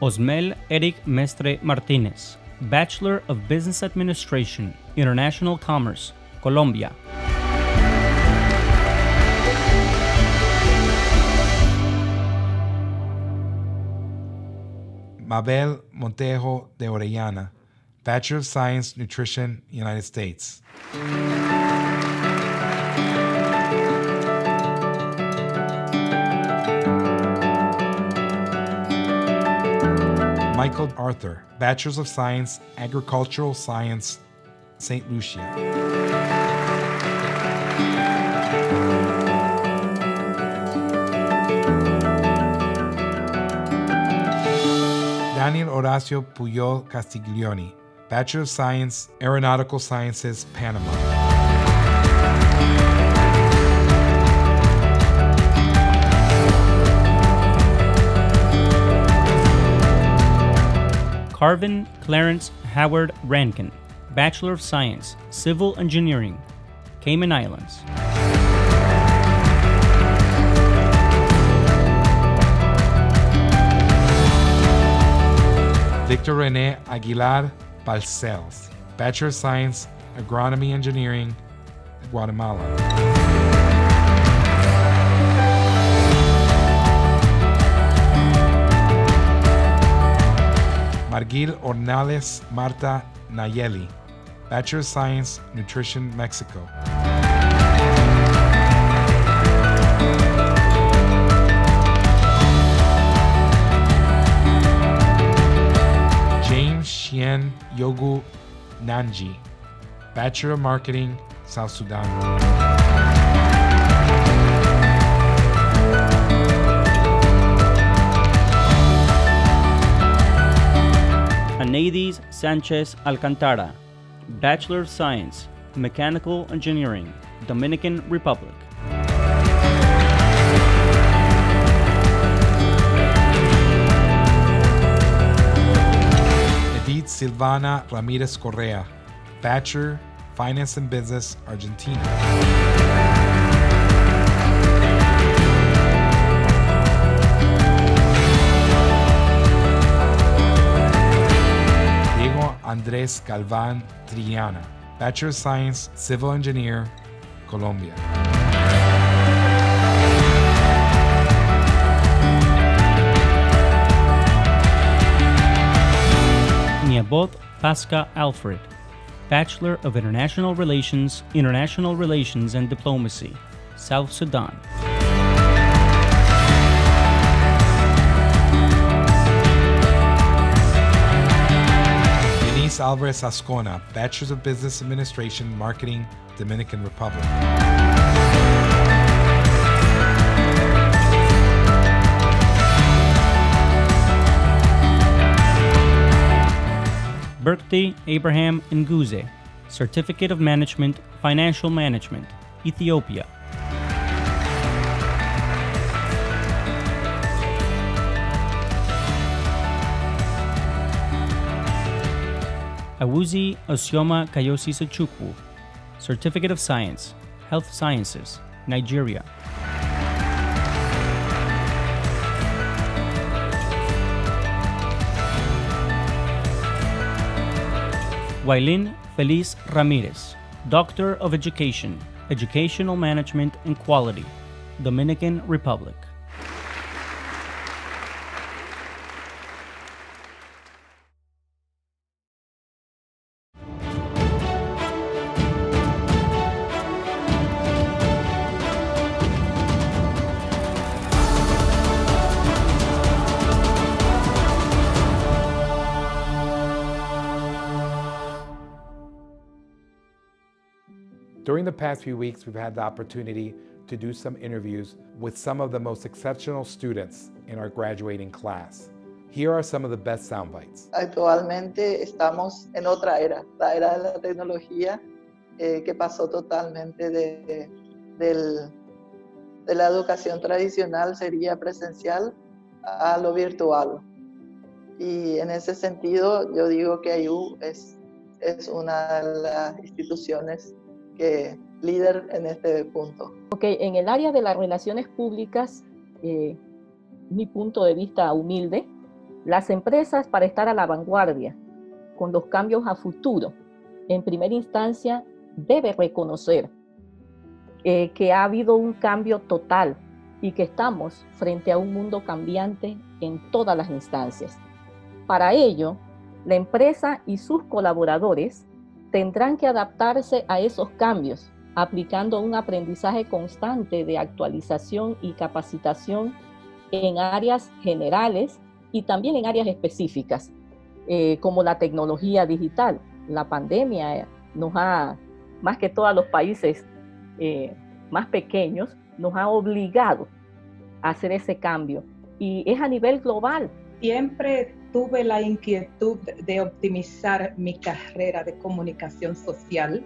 Osmel Eric Mestre Martinez, Bachelor of Business Administration, International Commerce, Colombia. Mabel Montejo de Orellana, Bachelor of Science, Nutrition, United States. Michael Arthur, Bachelor of Science, Agricultural Science, St. Lucia. Daniel Horacio Puyol Castiglioni, Bachelor of Science, Aeronautical Sciences, Panama. Carvin Clarence Howard Rankin, Bachelor of Science, Civil Engineering, Cayman Islands. Victor Rene Aguilar Balcells, Bachelor of Science, Agronomy Engineering, Guatemala. Margil Ornales Marta Nayeli, Bachelor of Science, Nutrition, Mexico. Shien Yogu Nanji, Bachelor of Marketing, South Sudan. Anades Sanchez Alcantara, Bachelor of Science, Mechanical Engineering, Dominican Republic. Edith Silvana Ramirez Correa, Bachelor, Finance and Business, Argentina. Diego Andrés Galván Triana, Bachelor of Science, Civil Engineer, Colombia. Pasca Alfred, Bachelor of International Relations, International Relations and Diplomacy, South Sudan. Denise Alvarez Ascona, Bachelor of Business Administration, Marketing, Dominican Republic. Birthday Abraham Nguze, Certificate of Management, Financial Management, Ethiopia. Awuzi Osioma Kayosi Sechukwu, Certificate of Science, Health Sciences, Nigeria. Wailin Feliz Ramirez, Doctor of Education, Educational Management and Quality, Dominican Republic. Past few weeks, we've had the opportunity to do some interviews with some of the most exceptional students in our graduating class. Here are some of the best sound bites. Actualmente estamos en otra era, la era de la tecnología eh, que pasó totalmente de, de, del, de la educación tradicional, sería presencial, a lo virtual. Y en ese sentido, yo digo que AIU es, es una de las instituciones que líder en este punto. Ok, en el área de las relaciones públicas, eh, mi punto de vista humilde, las empresas para estar a la vanguardia con los cambios a futuro, en primera instancia, debe reconocer eh, que ha habido un cambio total y que estamos frente a un mundo cambiante en todas las instancias. Para ello, la empresa y sus colaboradores tendrán que adaptarse a esos cambios, aplicando un aprendizaje constante de actualización y capacitación en áreas generales y también en áreas específicas, eh, como la tecnología digital. La pandemia nos ha, más que todos los países eh, más pequeños, nos ha obligado a hacer ese cambio. Y es a nivel global. Siempre tuve la inquietud de optimizar mi carrera de comunicación social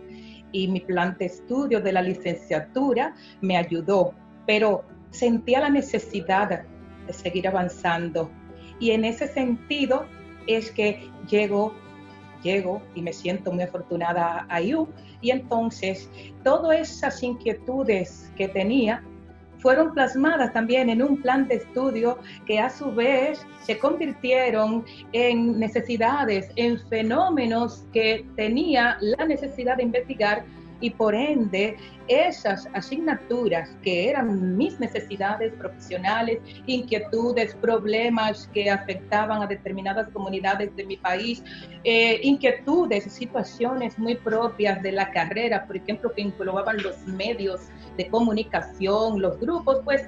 y mi plan de estudio de la licenciatura me ayudó, pero sentía la necesidad de seguir avanzando. Y en ese sentido es que llego, llego y me siento muy afortunada a. Y entonces todas esas inquietudes que tenía fueron plasmadas también en un plan de estudio que a su vez se convirtieron en necesidades, en fenómenos que tenía la necesidad de investigar y por ende esas asignaturas que eran mis necesidades profesionales, inquietudes, problemas que afectaban a determinadas comunidades de mi país, eh, inquietudes, situaciones muy propias de la carrera, por ejemplo, que englobaban los medios de comunicación, los grupos, pues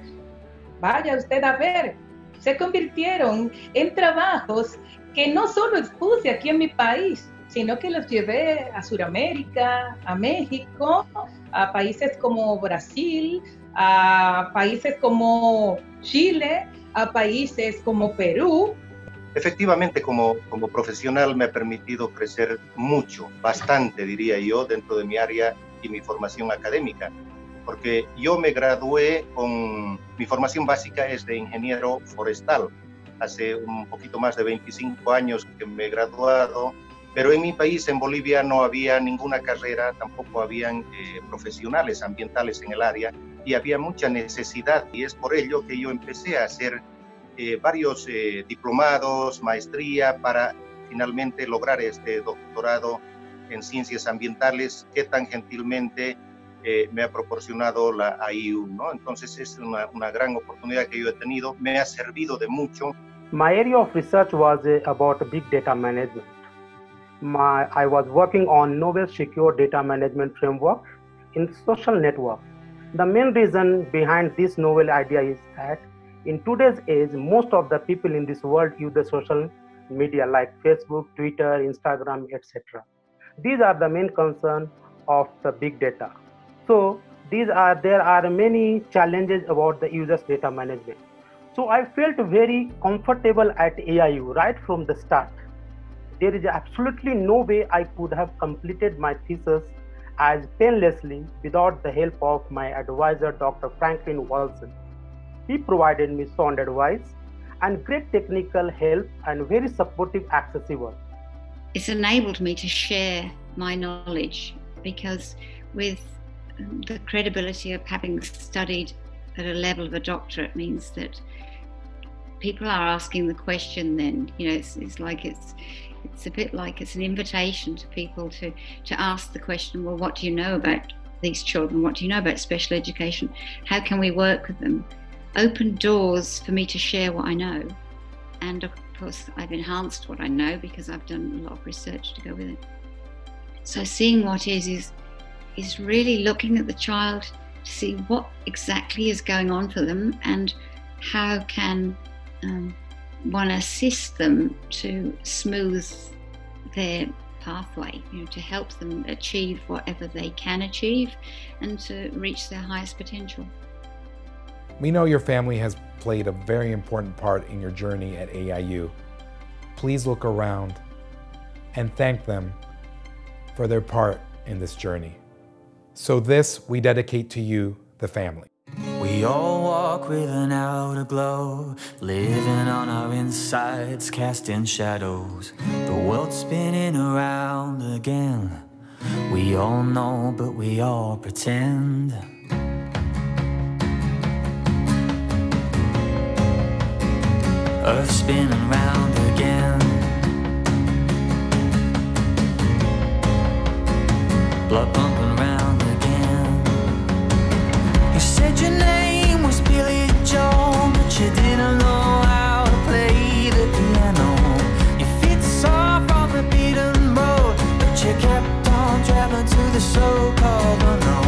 vaya usted a ver, se convirtieron en trabajos que no solo expuse aquí en mi país, sino que los llevé a Sudamérica, a México, a países como Brasil, a países como Chile, a países como Perú. Efectivamente, como, como profesional me ha permitido crecer mucho, bastante diría yo, dentro de mi área y mi formación académica, porque yo me gradué con mi formación básica es de ingeniero forestal. Hace un poquito más de 25 años que me he graduado pero en mi país, en Bolivia, no había ninguna carrera, tampoco habían eh, profesionales ambientales en el área y había mucha necesidad y es por ello que yo empecé a hacer eh, varios eh, diplomados, maestría para finalmente lograr este doctorado en ciencias ambientales que tan gentilmente me ha proporcionado la AIU, ¿no? Entonces es una, una, gran oportunidad que yo he tenido, me ha servido de mucho. My area of research was about big data management. My, I was working on novel secure data management framework in social network. The main reason behind this novel idea is that in today's age, most of the people in this world use the social media like Facebook, Twitter, Instagram, etc. These are the main concern of the big data. So these are there are many challenges about the users data management. So I felt very comfortable at AIU right from the start. There is absolutely no way I could have completed my thesis as painlessly without the help of my advisor, Dr. Franklin Wilson. He provided me sound advice and great technical help and very supportive, accessible. It's enabled me to share my knowledge because with um, the credibility of having studied at a level of a doctorate means that people are asking the question then you know it's, it's like it's it's a bit like it's an invitation to people to to ask the question well what do you know about these children? What do you know about special education? How can we work with them? Open doors for me to share what i know. And of course i've enhanced what i know because i've done a lot of research to go with it. So seeing what is is is really looking at the child to see what exactly is going on for them and how can um, one assist them to smooth their pathway, you know, to help them achieve whatever they can achieve and to reach their highest potential. We know your family has played a very important part in your journey at AIU. Please look around and thank them for their part in this journey. So, this we dedicate to you, the family. We all walk with an outer glow, living on our insides, casting shadows. The world's spinning around again. We all know, but we all pretend. Earth spinning round again. Blood pumping round again. You said your name you didn't know how to play the piano. The beaten road, but you kept on traveling to the so-called unknown.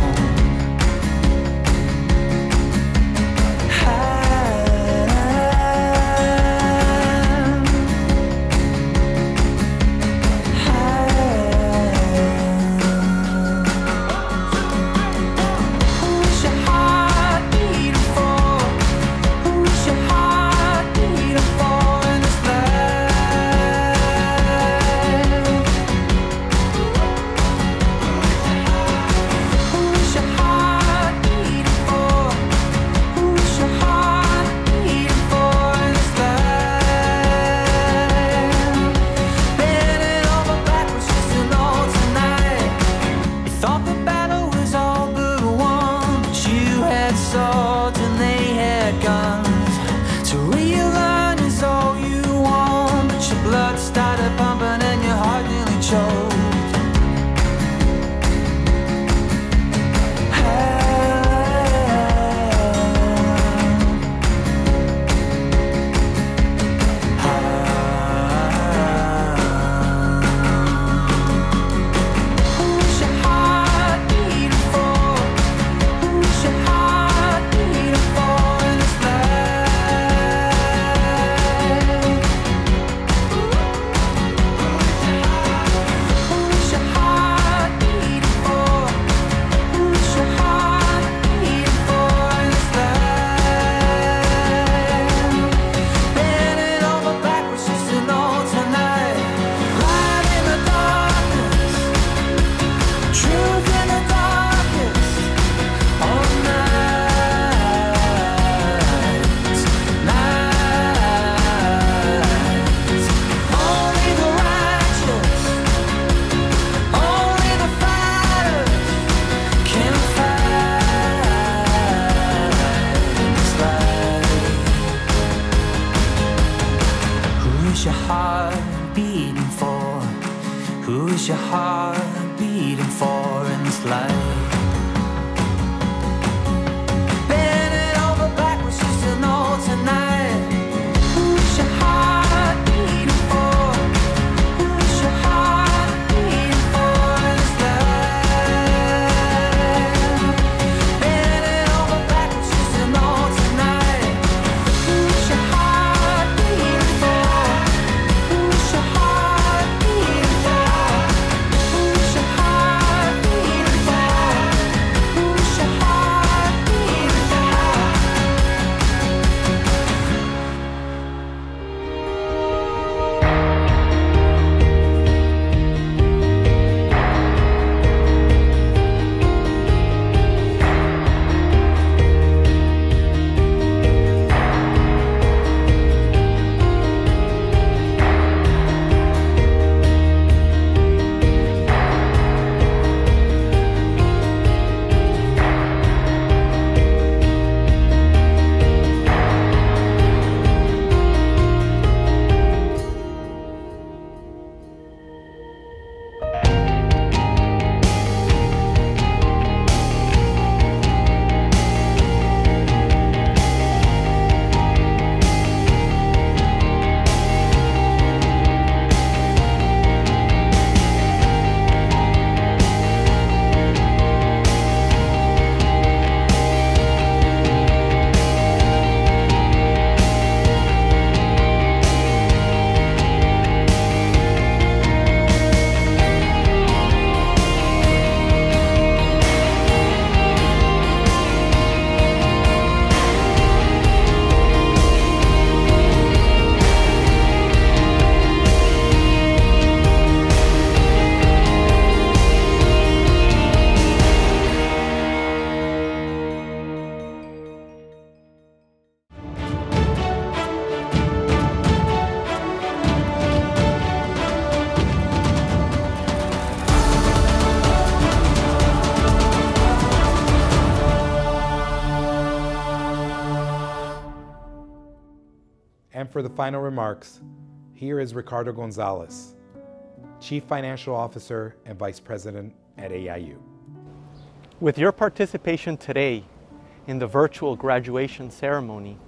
For the final remarks, here is Ricardo Gonzalez, Chief Financial Officer and Vice President at AIU. With your participation today in the virtual graduation ceremony,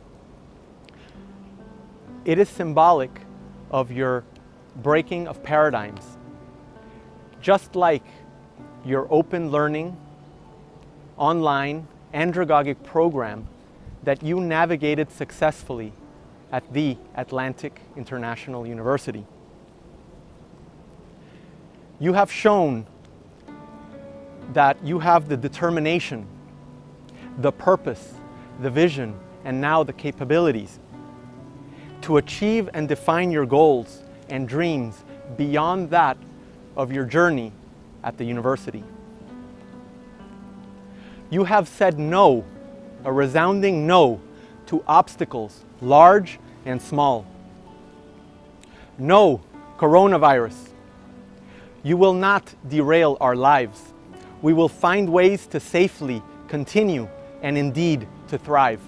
it is symbolic of your breaking of paradigms. Just like your open learning, online, andragogic program that you navigated successfully at the Atlantic International University. You have shown that you have the determination, the purpose, the vision, and now the capabilities to achieve and define your goals and dreams beyond that of your journey at the university. You have said no, a resounding no, to obstacles, large and small. No, coronavirus. You will not derail our lives. We will find ways to safely continue and indeed to thrive.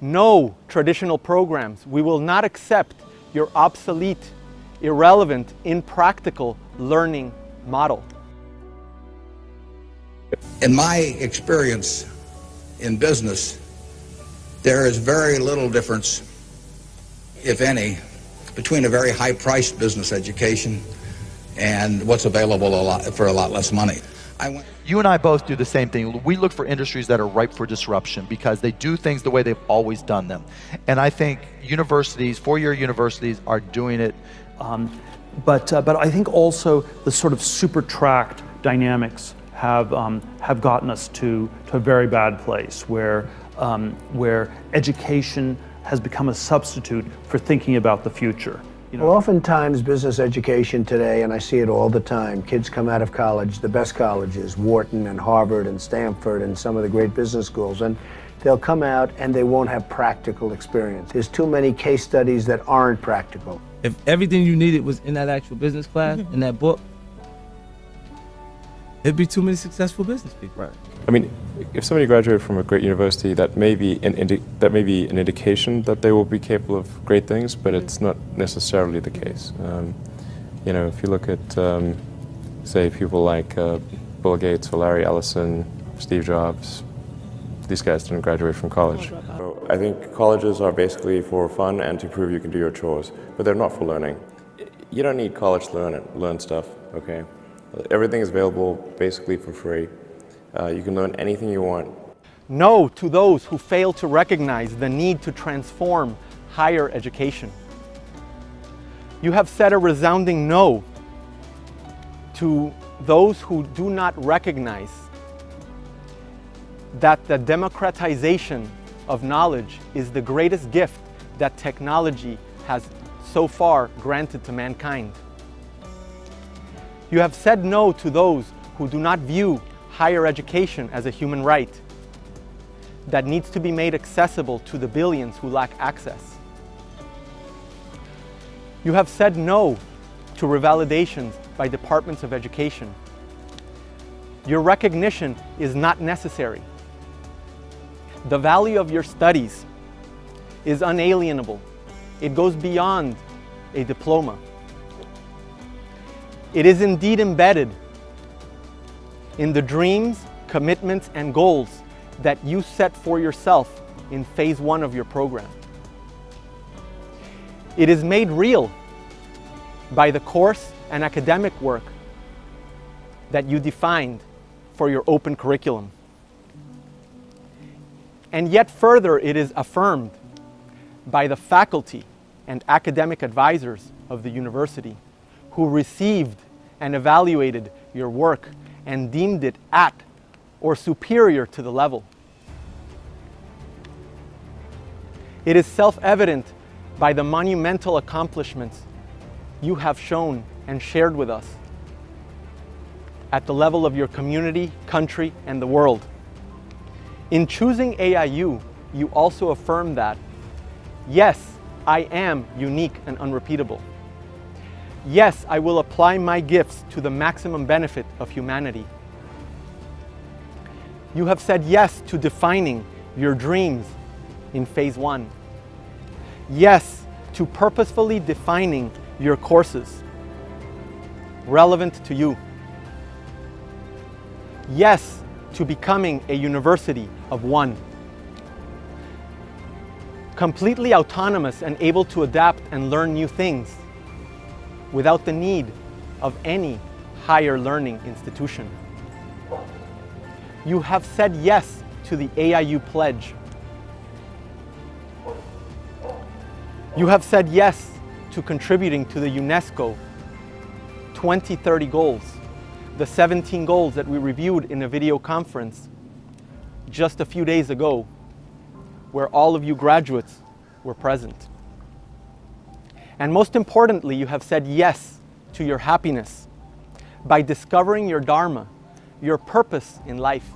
No traditional programs. We will not accept your obsolete, irrelevant, impractical learning model. In my experience in business, there is very little difference, if any, between a very high priced business education and what's available a lot, for a lot less money. You and I both do the same thing. We look for industries that are ripe for disruption because they do things the way they've always done them. And I think universities, four year universities, are doing it. Um, but, uh, but I think also the sort of super tracked dynamics have, um, have gotten us to, to a very bad place where, um, where education has become a substitute for thinking about the future. You know, Well, oftentimes business education today, and I see it all the time, kids come out of college, the best colleges, Wharton and Harvard and Stanford and some of the great business schools, and they'll come out and they won't have practical experience. There's too many case studies that aren't practical. If everything you needed was in that actual business class, in that book, it'd be too many successful business people. Right. I mean, if somebody graduated from a great university, that may be an indi- that may be an indication that they will be capable of great things, but it's not necessarily the case. Um, you know, if you look at, um, say, people like uh, Bill Gates or Larry Ellison, Steve Jobs, these guys didn't graduate from college. So I think colleges are basically for fun and to prove you can do your chores, but they're not for learning. You don't need college to learn it, learn stuff. Okay, everything is available basically for free. Uh, you can learn anything you want. No to those who fail to recognize the need to transform higher education. You have said a resounding no to those who do not recognize that the democratization of knowledge is the greatest gift that technology has so far granted to mankind. You have said no to those who do not view higher education as a human right that needs to be made accessible to the billions who lack access. You have said no to revalidations by departments of education. Your recognition is not necessary. The value of your studies is unalienable. It goes beyond a diploma. It is indeed embedded in the dreams, commitments, and goals that you set for yourself in phase one of your program. It is made real by the course and academic work that you defined for your open curriculum. And yet further, it is affirmed by the faculty and academic advisors of the university who received and evaluated your work and deemed it at or superior to the level. It is self-evident by the monumental accomplishments you have shown and shared with us at the level of your community, country, and the world. In choosing AIU, you also affirm that, yes, I am unique and unrepeatable. Yes, I will apply my gifts to the maximum benefit of humanity. You have said yes to defining your dreams in phase one. Yes to purposefully defining your courses relevant to you. Yes to becoming a university of one. Completely autonomous and able to adapt and learn new things without the need of any higher learning institution. You have said yes to the AIU pledge. You have said yes to contributing to the UNESCO 2030 goals, the 17 goals that we reviewed in a video conference just a few days ago, where all of you graduates were present. And most importantly, you have said yes to your happiness by discovering your Dharma, your purpose in life.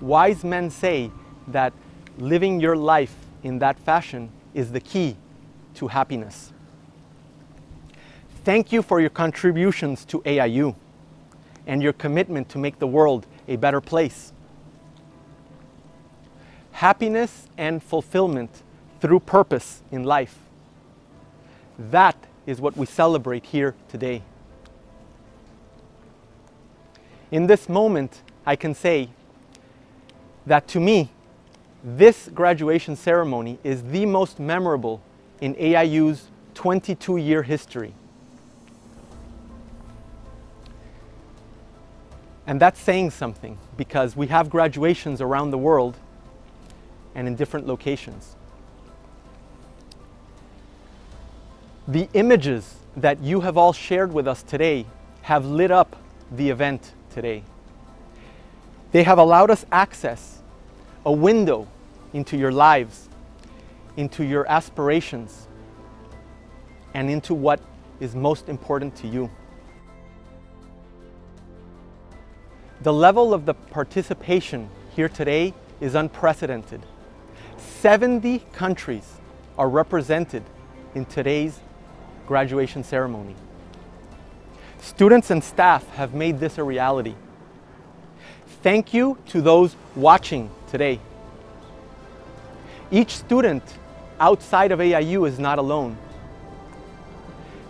Wise men say that living your life in that fashion is the key to happiness. Thank you for your contributions to AIU and your commitment to make the world a better place. Happiness and fulfillment through purpose in life. That is what we celebrate here today. In this moment, I can say that to me, this graduation ceremony is the most memorable in AIU's 22 year history. And that's saying something because we have graduations around the world and in different locations. The images that you have all shared with us today have lit up the event today. They have allowed us access, a window into your lives, into your aspirations, and into what is most important to you. The level of the participation here today is unprecedented. 70 countries are represented in today's graduation ceremony. Students and staff have made this a reality. Thank you to those watching today. Each student outside of AIU is not alone.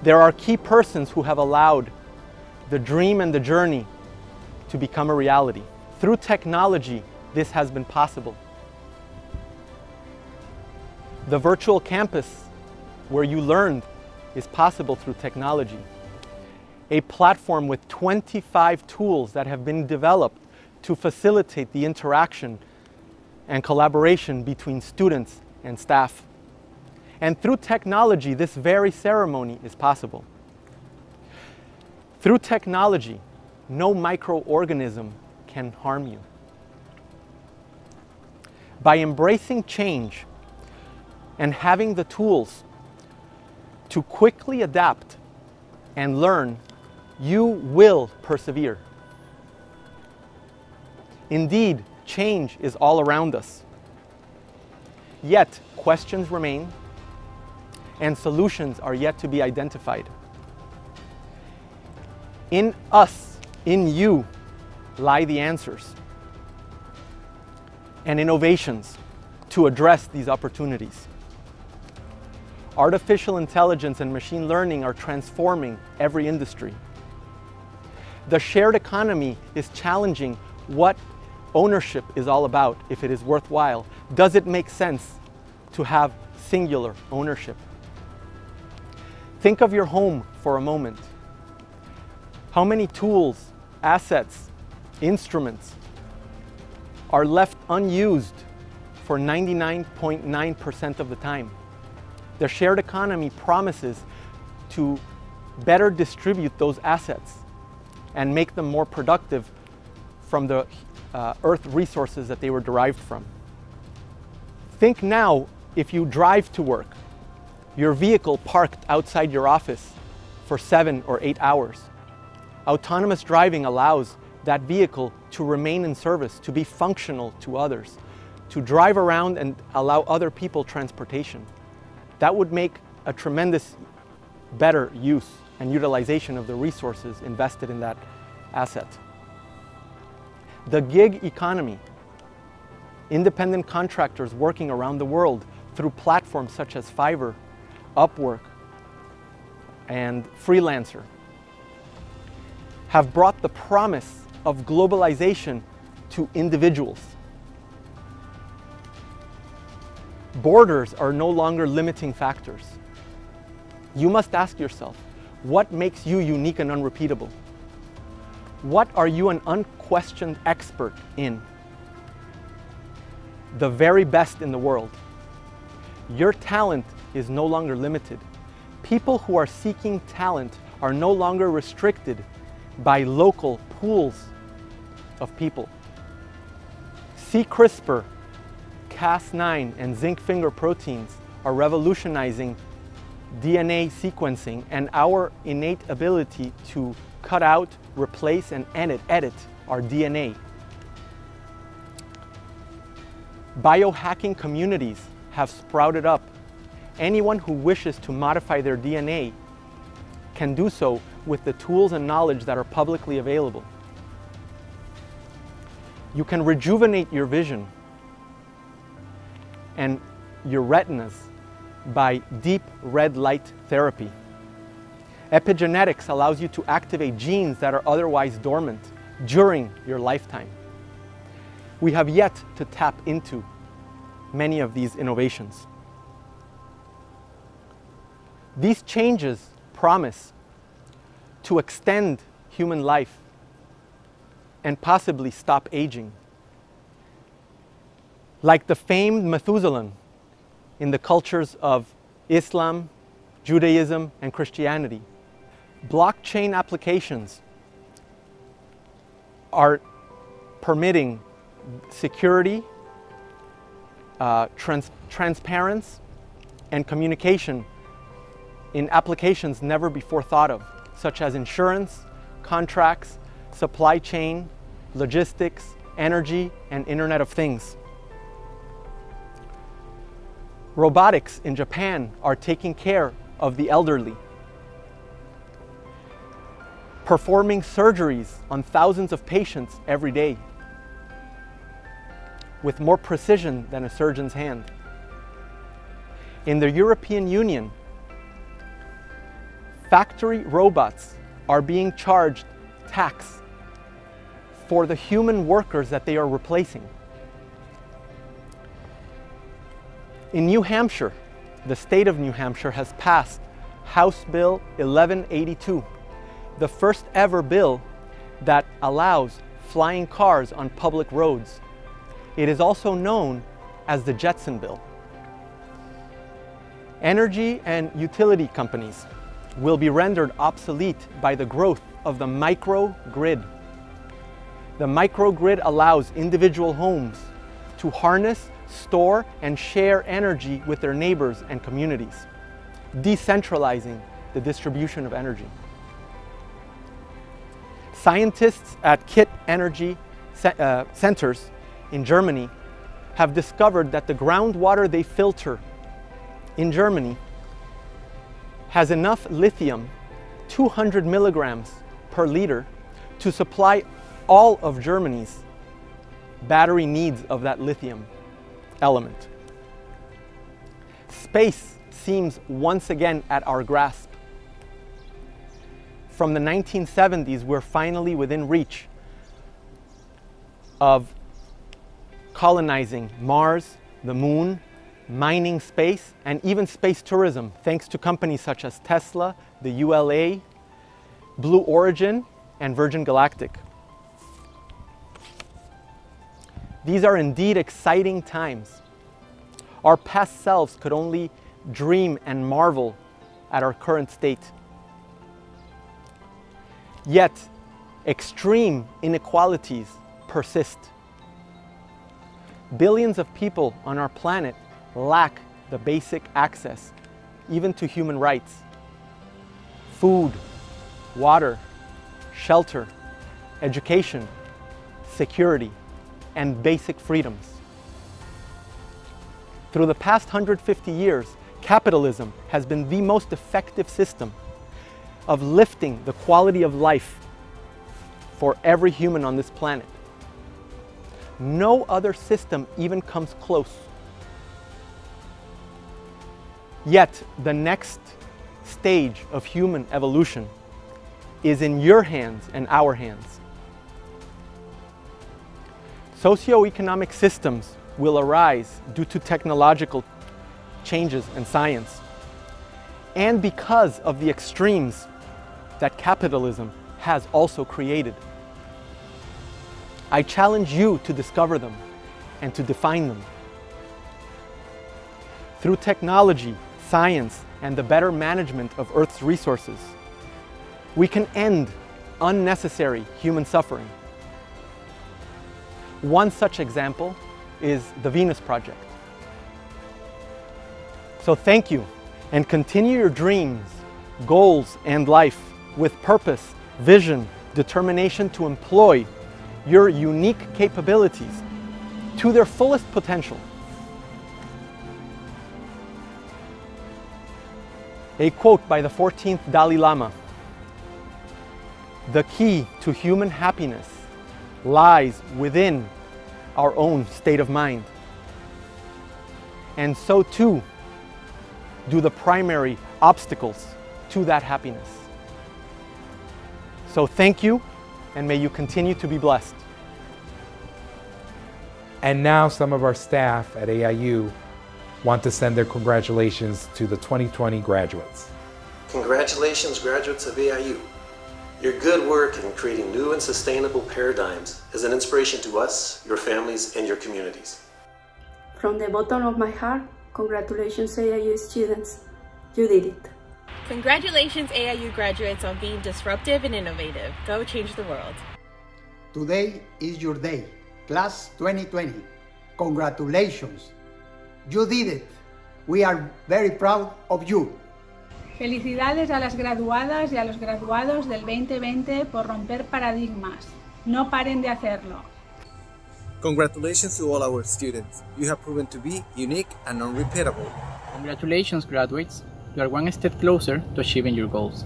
There are key persons who have allowed the dream and the journey to become a reality. Through technology, this has been possible. The virtual campus where you learned is possible through technology. A platform with 25 tools that have been developed to facilitate the interaction and collaboration between students and staff. And through technology, this very ceremony is possible. Through technology, no microorganism can harm you. By embracing change and having the tools to quickly adapt and learn, you will persevere. Indeed, change is all around us. Yet, questions remain and solutions are yet to be identified. In us, in you, lie the answers and innovations to address these opportunities. Artificial intelligence and machine learning are transforming every industry. The shared economy is challenging what ownership is all about, if it is worthwhile. Does it make sense to have singular ownership? Think of your home for a moment. How many tools, assets, instruments are left unused for 99.9% of the time? The shared economy promises to better distribute those assets and make them more productive from the uh, earth resources that they were derived from. Think now if you drive to work, your vehicle parked outside your office for seven or eight hours. Autonomous driving allows that vehicle to remain in service, to be functional to others, to drive around and allow other people transportation. That would make a tremendous better use and utilization of the resources invested in that asset. The gig economy, independent contractors working around the world through platforms such as Fiverr, Upwork, and Freelancer have brought the promise of globalization to individuals. Borders are no longer limiting factors. You must ask yourself, what makes you unique and unrepeatable? What are you an unquestioned expert in? The very best in the world. Your talent is no longer limited. People who are seeking talent are no longer restricted by local pools of people. See CRISPR, Cas9, and zinc finger proteins are revolutionizing DNA sequencing and our innate ability to cut out, replace, and edit, edit our DNA. Biohacking communities have sprouted up. Anyone who wishes to modify their DNA can do so with the tools and knowledge that are publicly available. You can rejuvenate your vision and your retinas by deep red light therapy. Epigenetics allows you to activate genes that are otherwise dormant during your lifetime. We have yet to tap into many of these innovations. These changes promise to extend human life and possibly stop aging. Like the famed Methuselah in the cultures of Islam, Judaism, and Christianity. Blockchain applications are permitting security, uh, trans transparency, and communication in applications never before thought of, such as insurance, contracts, supply chain, logistics, energy, and Internet of Things. Robotics in Japan are taking care of the elderly, performing surgeries on thousands of patients every day with more precision than a surgeon's hand. In the European Union, factory robots are being charged tax for the human workers that they are replacing. In New Hampshire, the state of New Hampshire has passed House Bill 1182, the first ever bill that allows flying cars on public roads. It is also known as the Jetson Bill. Energy and utility companies will be rendered obsolete by the growth of the microgrid. The microgrid allows individual homes to harness store, and share energy with their neighbors and communities, decentralizing the distribution of energy. Scientists at KIT Energy uh, centers in Germany have discovered that the groundwater they filter in Germany has enough lithium, 200 milligrams per liter, to supply all of Germany's battery needs of that lithium element. Space seems once again at our grasp. From the 1970s, we're finally within reach of colonizing Mars, the moon, mining space, and even space tourism, thanks to companies such as Tesla, the ULA, Blue Origin, and Virgin Galactic. These are indeed exciting times. Our past selves could only dream and marvel at our current state. Yet, extreme inequalities persist. Billions of people on our planet lack the basic access, even to human rights. Food, water, shelter, education, security and basic freedoms. Through the past 150 years, capitalism has been the most effective system of lifting the quality of life for every human on this planet. No other system even comes close. Yet, the next stage of human evolution is in your hands and our hands. Socioeconomic systems will arise due to technological changes in science and because of the extremes that capitalism has also created. I challenge you to discover them and to define them. Through technology, science, and the better management of Earth's resources, we can end unnecessary human suffering. One such example is the Venus Project. So thank you and continue your dreams, goals, and life with purpose, vision, determination to employ your unique capabilities to their fullest potential. A quote by the 14th Dalai Lama The key to human happiness lies within our own state of mind. And so too do the primary obstacles to that happiness. So thank you, and may you continue to be blessed. And now some of our staff at AIU want to send their congratulations to the 2020 graduates. Congratulations, graduates of AIU. Your good work in creating new and sustainable paradigms is an inspiration to us, your families, and your communities. From the bottom of my heart, congratulations AIU students. You did it. Congratulations, AIU graduates, on being disruptive and innovative. Go change the world. Today is your day, Class 2020. Congratulations. You did it. We are very proud of you. Felicidades a las graduadas y a los graduados del 2020 por romper paradigmas. No paren de hacerlo. Congratulations to all our students. You have proven to be unique and unrepeatable. Congratulations, graduates. You are one step closer to achieving your goals.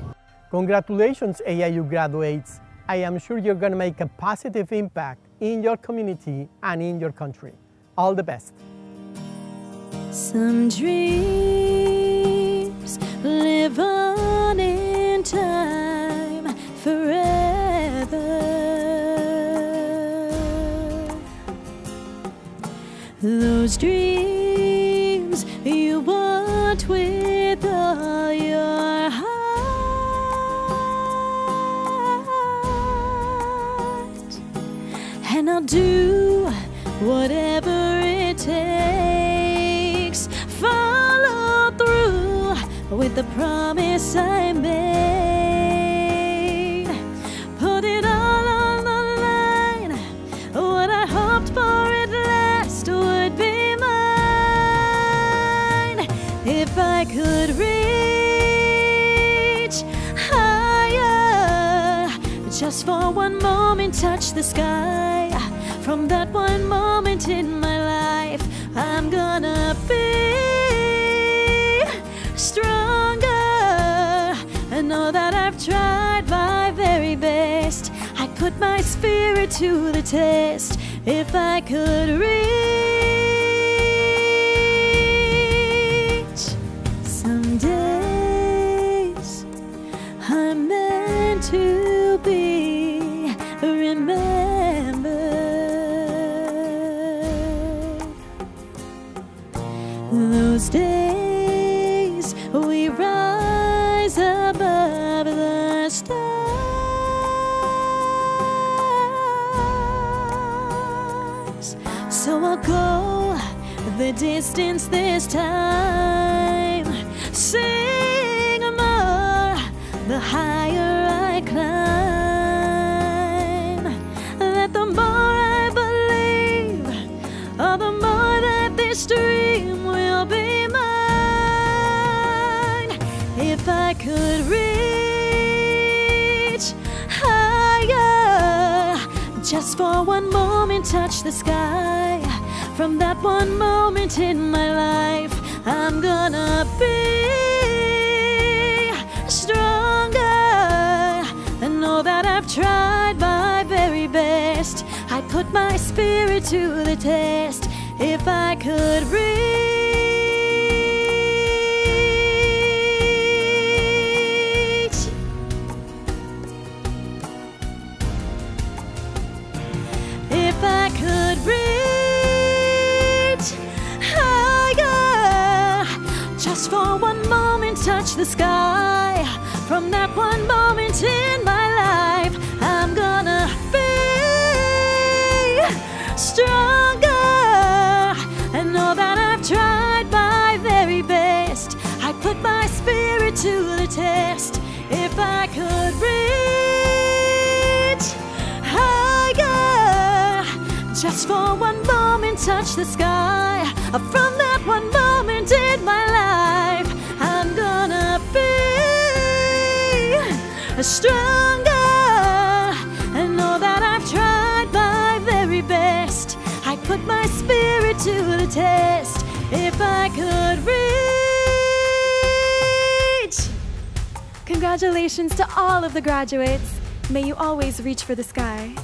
Congratulations, AIU graduates. I am sure you're going to make a positive impact in your community and in your country. All the best. Some dreams live on in time forever. Those dreams you want with all your heart, and I'll do whatever it takes. The promise I made. Put it all on the line. What I hoped for at last would be mine. If I could reach higher, just for one moment, touch the sky. From that one moment in my to the test. If I could reach the sky. From that one moment in my life, I'm gonna be stronger. I know that I've tried my very best. I put my spirit to the test. If I could reach one moment in my life, I'm gonna be stronger. And know that I've tried my very best. I put my spirit to the test. If I could reach higher, just for one moment, touch the sky. From that one moment stronger. And know that I've tried my very best. I put my spirit to the test. If I could reach. Congratulations to all of the graduates. May you always reach for the sky.